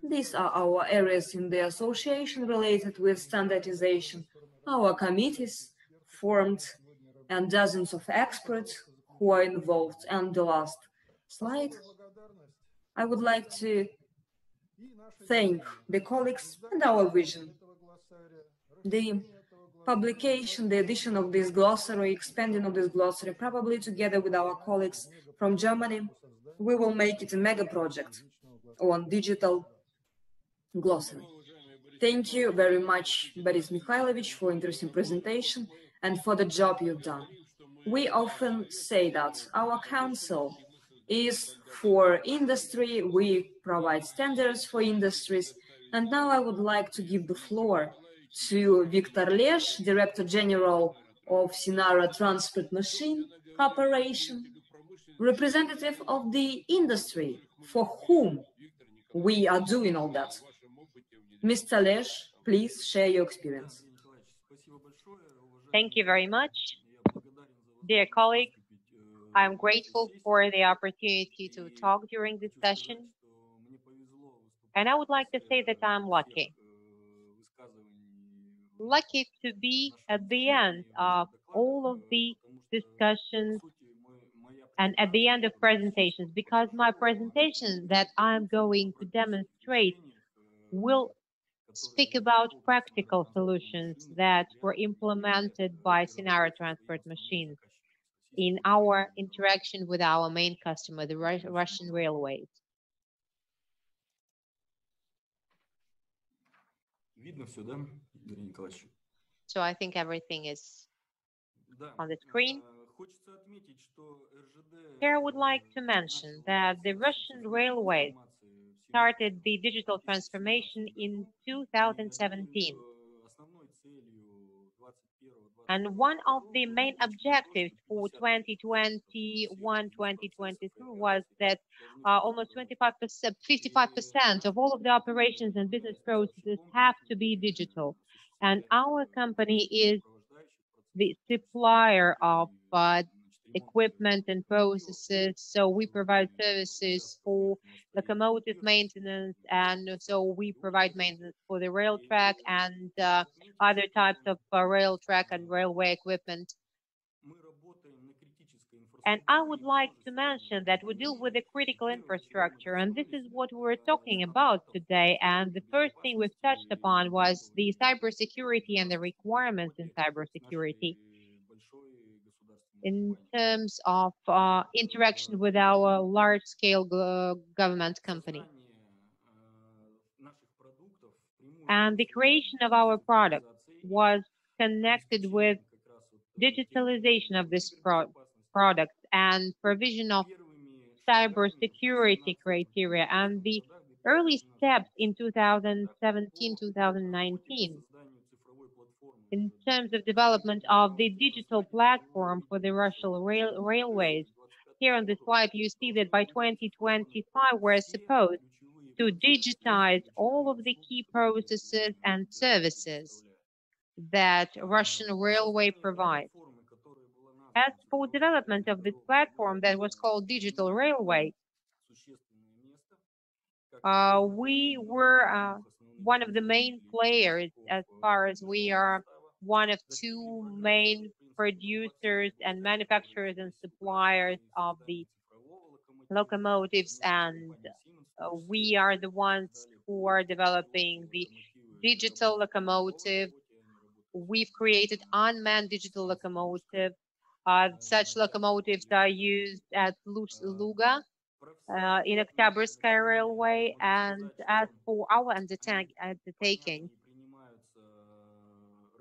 Speaker 2: These are our areas in the association related with standardization. Our committees formed and dozens of experts who are involved. And the last slide, I would like to thank the colleagues and our vision. The publication, the addition of this glossary, expanding of this glossary, probably together with our colleagues from Germany, we will make it a mega project on digital glossary. Thank you very much, Boris Mikhailovich, for interesting presentation and for the job you've done. We often say that our council is for industry, we provide standards for industries, and now I would like to give the floor to Viktor Lesh, Director General of Sinara Transport Machine Corporation, representative of the industry for whom we are doing all that. Mr. Lesh, please share your experience.
Speaker 4: Thank you very much. Dear colleague, I'm grateful for the opportunity to talk during this session. And I would like to say that I'm lucky lucky to be at the end of all of the discussions and at the end of presentations because my presentation that I'm going to demonstrate will speak about practical solutions that were implemented by Sinara Transport Machines in our interaction with our main customer, the Ru Russian Railways. So I think everything is on the screen. Here I would like to mention that the Russian Railways started the digital transformation in 2017. And one of the main objectives for 2021-2022 was that uh, almost 25%, 55% of all of the operations and business processes have to be digital. And our company is the supplier of uh, equipment and processes. So we provide services for locomotive maintenance, and so we provide maintenance for the rail track and uh, other types of uh, rail track and railway equipment. And I would like to mention that we deal with the critical infrastructure, and this is what we're talking about today. And the first thing we've touched upon was the cybersecurity and the requirements in cybersecurity in terms of uh, interaction with our large-scale government company. And the creation of our products was connected with digitalization of this pro product and provision of cybersecurity criteria and the early steps in 2017, 2019 in terms of development of the digital platform for the Russian rail railways. Here on the slide, you see that by 2025, we're supposed to digitize all of the key processes and services that Russian railway provides. As for development of this platform that was called Digital Railway, uh, we were uh, one of the main players as far as we are one of two main producers and manufacturers and suppliers of the locomotives and uh, we are the ones who are developing the digital locomotive. We've created unmanned digital locomotive. Uh, such locomotives are used at Luga uh, in Oktyabrskaya Railway. And as for our undertaking,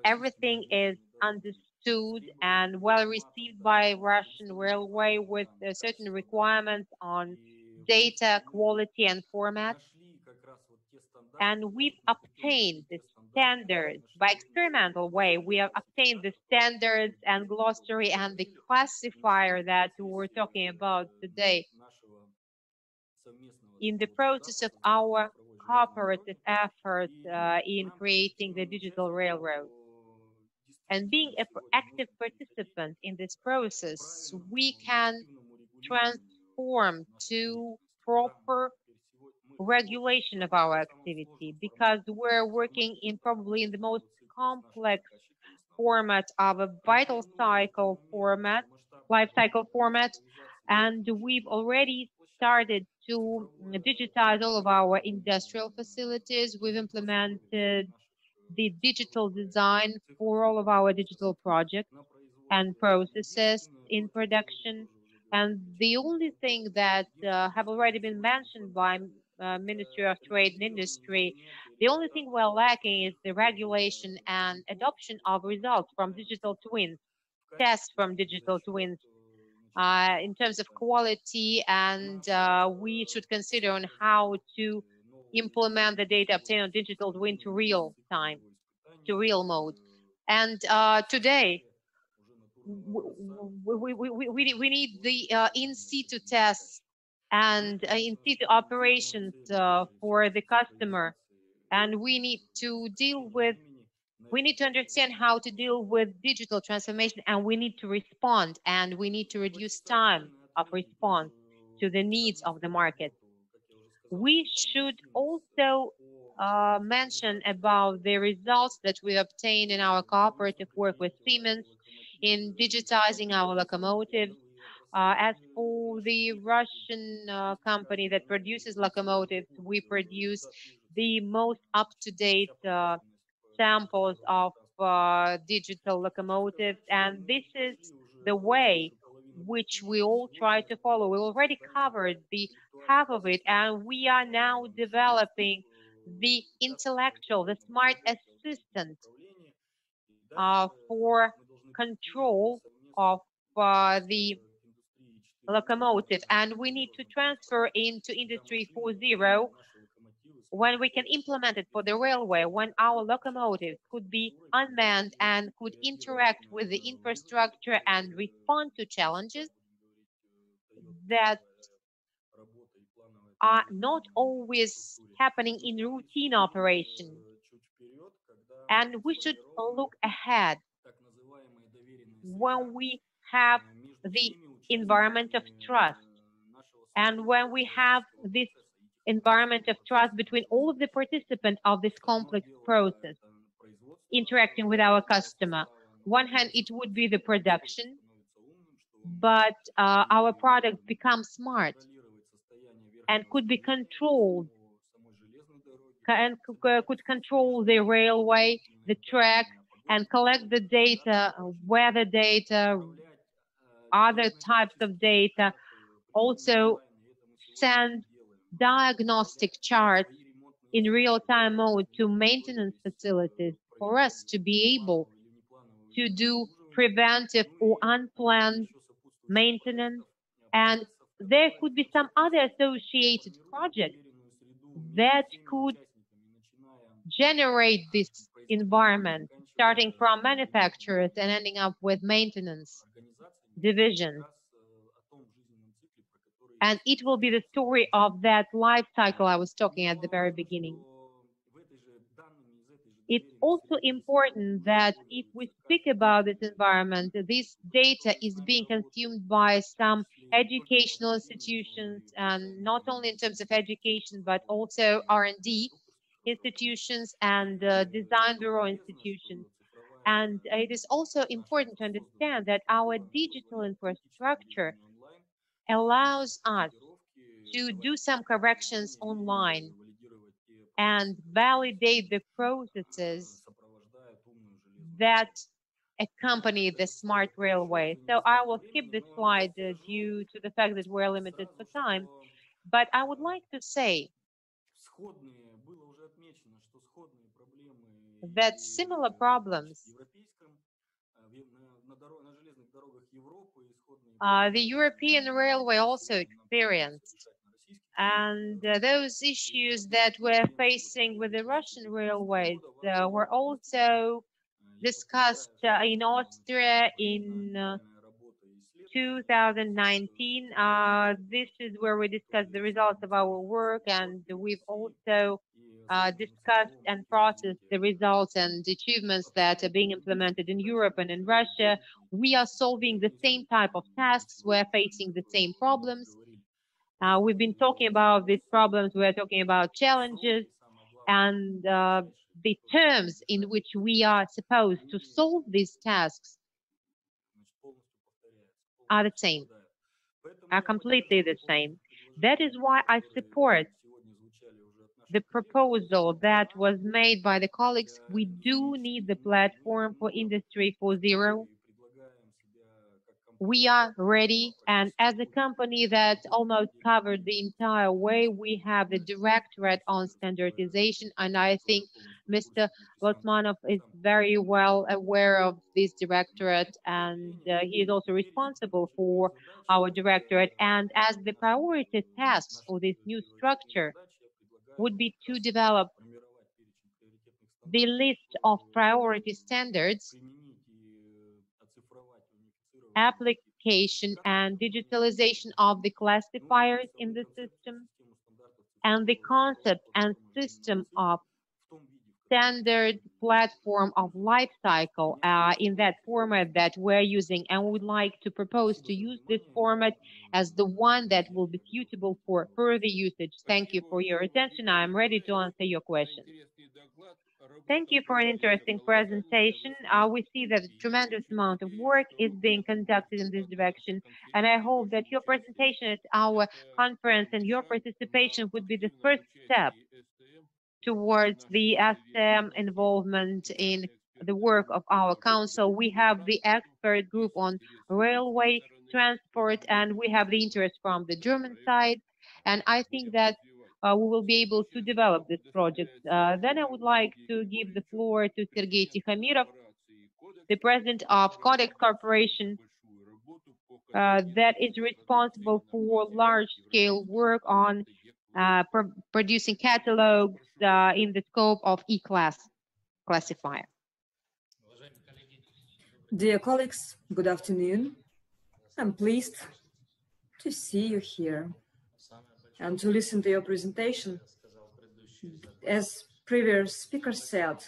Speaker 4: everything is understood and well received by Russian railway with certain requirements on data quality and format. And we've obtained the standards by experimental way. We have obtained the standards and glossary and the classifier that we're talking about today in the process of our cooperative effort uh, in creating the digital railroad. And being an active participant in this process, we can transform to proper regulation of our activity because we're working in probably in the most complex format of a vital cycle format, life cycle format, and we've already started to digitize all of our industrial facilities. We've implemented the digital design for all of our digital projects and processes in production. And the only thing that uh, have already been mentioned by uh, Ministry of Trade and Industry, the only thing we're lacking is the regulation and adoption of results from digital twins, tests from digital twins uh, in terms of quality, and uh, we should consider on how to implement the data obtained on digital twin to real time, to real mode. And uh, today, we, we, we, we, need the uh, in situ tests and uh, in situ operations uh, for the customer. And we need to deal with, we need to understand how to deal with digital transformation and we need to respond and we need to reduce time of response to the needs of the market we should also uh, mention about the results that we obtained in our cooperative work with Siemens in digitizing our locomotives. Uh, as for the Russian uh, company that produces locomotives, we produce the most up-to-date uh, samples of uh, digital locomotives, and this is the way which we all try to follow. We already covered the half of it, and we are now developing the intellectual, the smart assistant uh, for control of uh, the locomotive. And we need to transfer into Industry 4.0 when we can implement it for the railway, when our locomotives could be unmanned and could interact with the infrastructure and respond to challenges that are not always happening in routine operation. And we should look ahead when we have the environment of trust and when we have this environment of trust between all of the participants of this complex process interacting with our customer. One hand, it would be the production, but uh, our product becomes smart and could be controlled and could control the railway, the track, and collect the data, weather data, other types of data, also send diagnostic charts in real-time mode to maintenance facilities for us to be able to do preventive or unplanned maintenance. And there could be some other associated projects that could generate this environment, starting from manufacturers and ending up with maintenance divisions. And it will be the story of that life cycle I was talking at the very beginning. It's also important that if we speak about this environment, this data is being consumed by some educational institutions, and not only in terms of education, but also R&D institutions and uh, design bureau institutions. And it is also important to understand that our digital infrastructure allows us to do some corrections online and validate the processes that accompany the smart railway. So I will skip this slide due to the fact that we're limited for time. But I would like to say that similar problems uh, the European railway also experienced. And uh, those issues that we're facing with the Russian railways uh, were also discussed uh, in Austria in uh, 2019. Uh, this is where we discussed the results of our work, and we've also uh, discussed and processed the results and achievements that are being implemented in Europe and in Russia. We are solving the same type of tasks. We're facing the same problems. Uh, we've been talking about these problems. We're talking about challenges and uh, the terms in which we are supposed to solve these tasks are the same, are completely the same. That is why I support the proposal that was made by the colleagues. We do need the platform for Industry 4.0 we are ready. And as a company that almost covered the entire way, we have the Directorate on Standardization. And I think Mr. Lotsmanov is very well aware of this directorate and uh, he is also responsible for our directorate. And as the priority tasks for this new structure would be to develop the list of priority standards application and digitalization of the classifiers in the system, and the concept and system of standard platform of life cycle uh, in that format that we're using and would like to propose to use this format as the one that will be suitable for further usage. Thank you for your attention. I'm ready to answer your questions. Thank you for an interesting presentation. Uh, we see that a tremendous amount of work is being conducted in this direction, and I hope that your presentation at our conference and your participation would be the first step towards the STEM involvement in the work of our council. We have the expert group on railway transport, and we have the interest from the German side. And I think that uh, we will be able to develop this project. Uh, then I would like to give the floor to Sergei Tikhomirov, the president of Codex Corporation, uh, that is responsible for large-scale work on uh, pr producing catalogs uh, in the scope of ECLASS classifier.
Speaker 2: Dear colleagues, good afternoon. I'm pleased to see you here and to listen to your presentation. As previous speaker said,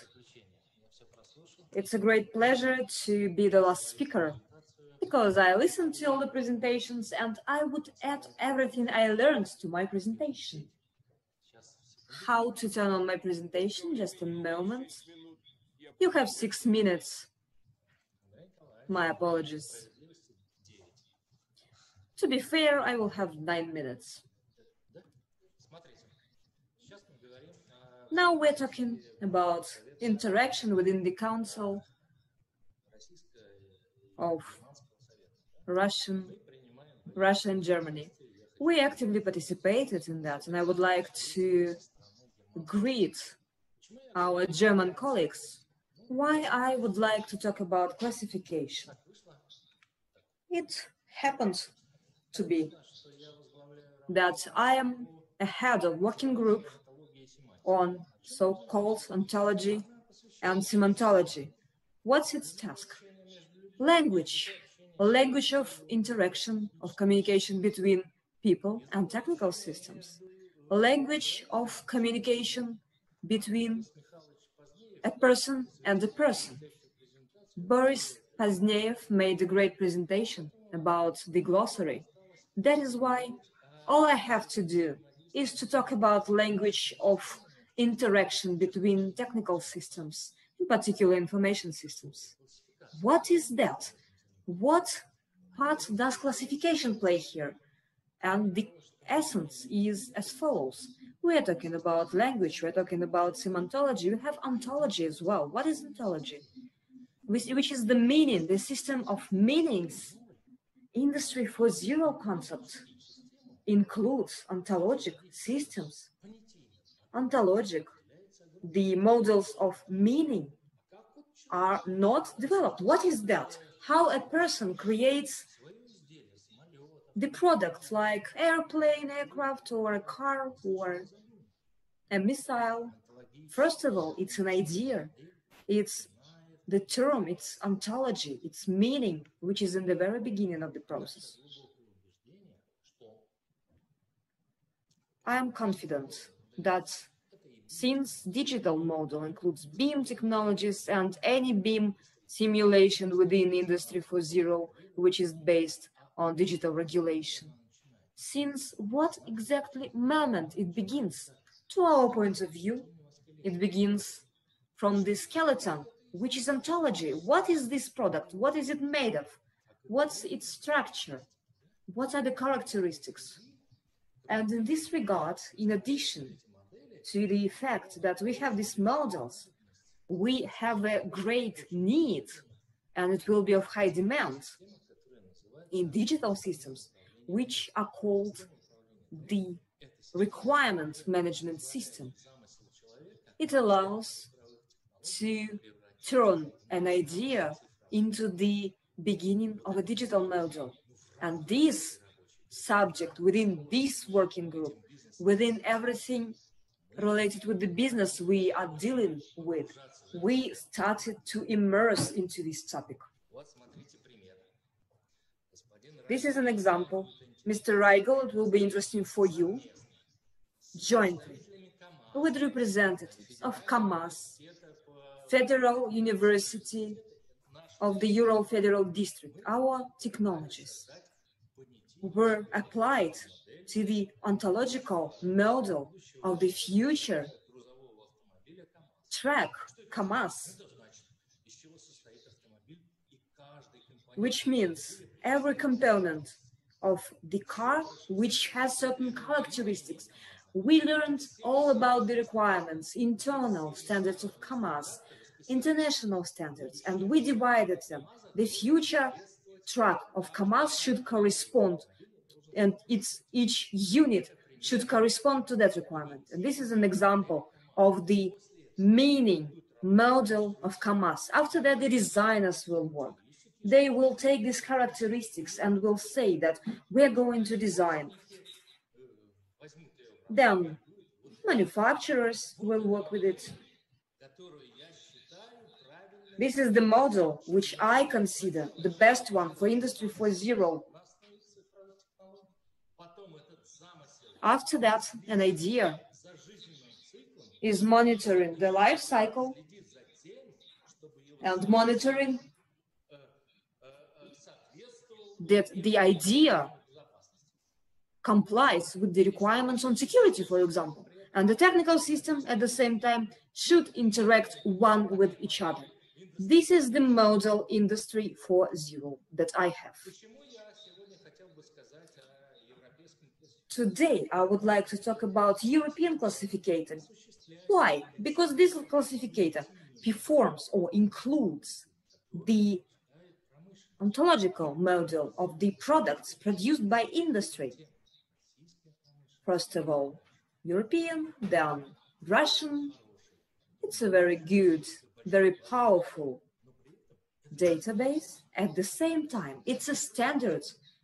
Speaker 2: it's a great pleasure to be the last speaker because I listened to all the presentations and I would add everything I learned to my presentation. How to turn on my presentation? Just a moment. You have six minutes. My apologies. To be fair, I will have nine minutes. Now we're talking about interaction within the Council of Russian, Russia and Germany. We actively participated in that, and I would like to greet our German colleagues why I would like to talk about classification. It happens to be that I am a head of working group on so-called ontology and semantology. What's its task? Language, language of interaction, of communication between people and technical systems, a language of communication between a person and a person. Boris Pozdneev made a great presentation about the glossary. That is why all I have to do is to talk about language of interaction between technical systems, in particular information systems. What is that? What part does classification play here? And the essence is as follows. We are talking about language, we're talking about semantology, we have ontology as well. What is ontology? Which, which is the meaning, the system of meanings. Industry 4.0 concept includes ontologic systems. Ontologic, the models of meaning are not developed. What is that? How a person creates the product like airplane, aircraft, or a car, or a missile. First of all, it's an idea. It's the term, it's ontology, it's meaning, which is in the very beginning of the process. I am confident that since digital model includes BIM technologies and any BIM simulation within Industry 4.0, which is based on digital regulation. Since what exactly moment it begins? To our point of view, it begins from the skeleton, which is ontology. What is this product? What is it made of? What's its structure? What are the characteristics? And in this regard, in addition to the fact that we have these models, we have a great need and it will be of high demand in digital systems, which are called the requirement management system. It allows to turn an idea into the beginning of a digital model. And this subject within this working group, within everything related with the business we are dealing with, we started to immerse into this topic. This is an example. Mr. Reigl, it will be interesting for you, jointly with representatives of KAMAZ, Federal University of the Ural Federal District, our technologies were applied to the ontological model of the future track KAMAZ, which means every component of the car which has certain characteristics. We learned all about the requirements, internal standards of KAMAZ, international standards, and we divided them. The future truck of KAMAZ should correspond, and its each unit should correspond to that requirement. And this is an example of the meaning model of KAMAZ. After that, the designers will work they will take these characteristics and will say that we're going to design. Then manufacturers will work with it. This is the model which I consider the best one for Industry 4.0. After that, an idea is monitoring the life cycle and monitoring that the idea complies with the requirements on security, for example, and the technical system at the same time should interact one with each other. This is the model industry 4.0 that I have. Today, I would like to talk about European classificator. Why? Because this classificator performs or includes the ontological model of the products produced by industry. First of all, European, then Russian. It's a very good very powerful database. At the same time, it's a standard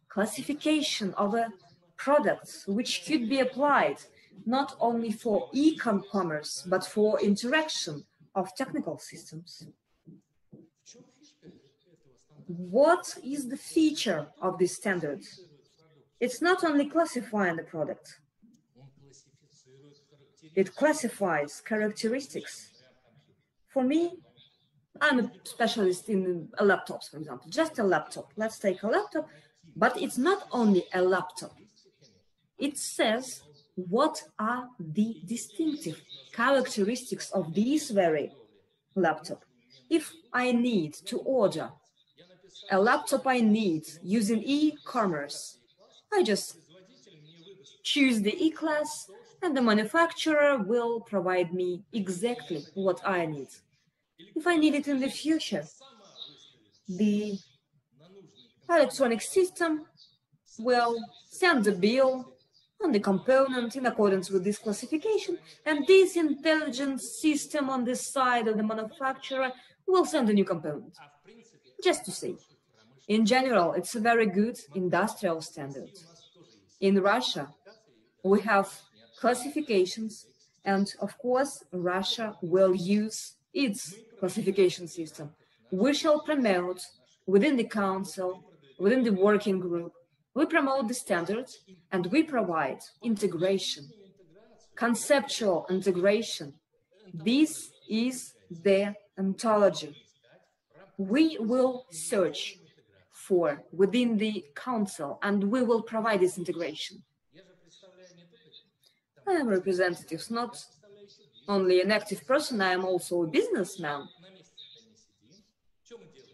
Speaker 2: classification of a product which could be applied not only for e-commerce, but for interaction of technical systems. What is the feature of these standards? It's not only classifying the product, it classifies characteristics. For me, I'm a specialist in laptops, for example, just a laptop. Let's take a laptop, but it's not only a laptop. It says what are the distinctive characteristics of this very laptop. If I need to order a laptop I need using e-commerce, I just choose the ECLASS and the manufacturer will provide me exactly what I need. If I need it in the future, the electronic system will send the bill on the component in accordance with this classification, and this intelligent system on the side of the manufacturer will send a new component. Just to say, in general, it's a very good industrial standard. In Russia, we have classifications, and of course, Russia will use its classification system. We shall promote within the council, within the working group, we promote the standards and we provide integration, conceptual integration. This is the ontology. We will search for within the council and we will provide this integration. I am representative, not only an active person, I am also a businessman.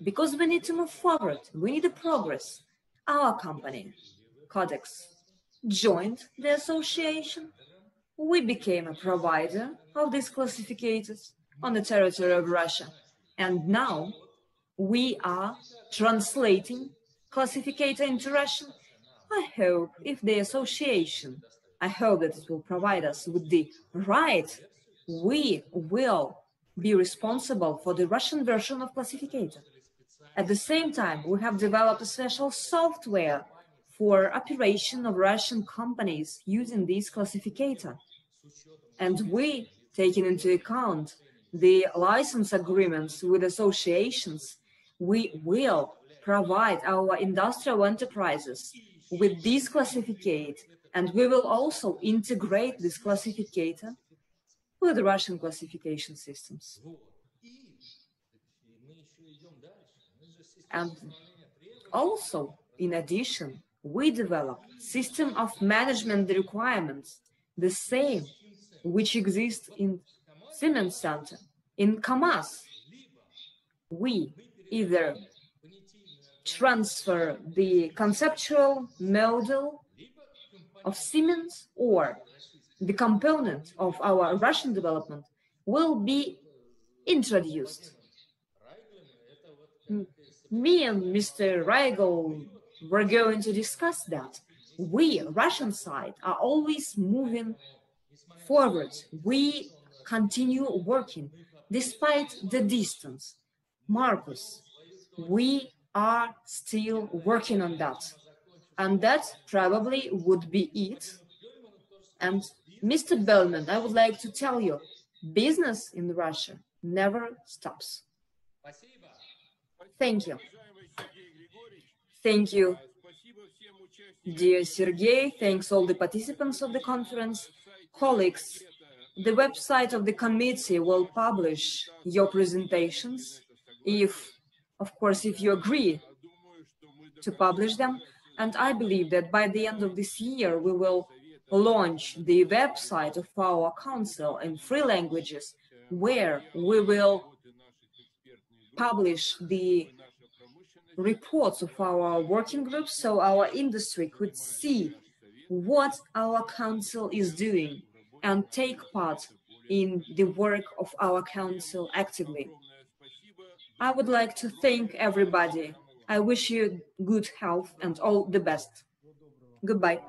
Speaker 2: Because we need to move forward, we need a progress our company, Codex, joined the association. We became a provider of these classificators on the territory of Russia. And now we are translating classificator into Russian. I hope if the association, I hope that it will provide us with the right, we will be responsible for the Russian version of classificator. At the same time, we have developed a special software for operation of Russian companies using this classificator. And we, taking into account the license agreements with associations, we will provide our industrial enterprises with this classificate, and we will also integrate this classificator with Russian classification systems. And also, in addition, we develop system of management requirements, the same which exist in Siemens Center, in KAMAZ. We either transfer the conceptual model of Siemens or the component of our Russian development will be introduced me and Mr. Reigl were going to discuss that. We, Russian side, are always moving forward. We continue working despite the distance. Markus, we are still working on that. And that probably would be it. And Mr. Böhlmann, I would like to tell you, business in Russia never stops. Thank you. Thank you, dear Sergey. Thanks all the participants of the conference. Colleagues, the website of the committee will publish your presentations if, of course, if you agree to publish them. And I believe that by the end of this year, we will launch the website of our council in three languages where we will publish the reports of our working groups so our industry could see what our council is doing and take part in the work of our council actively. I would like to thank everybody. I wish you good health and all the best. Goodbye.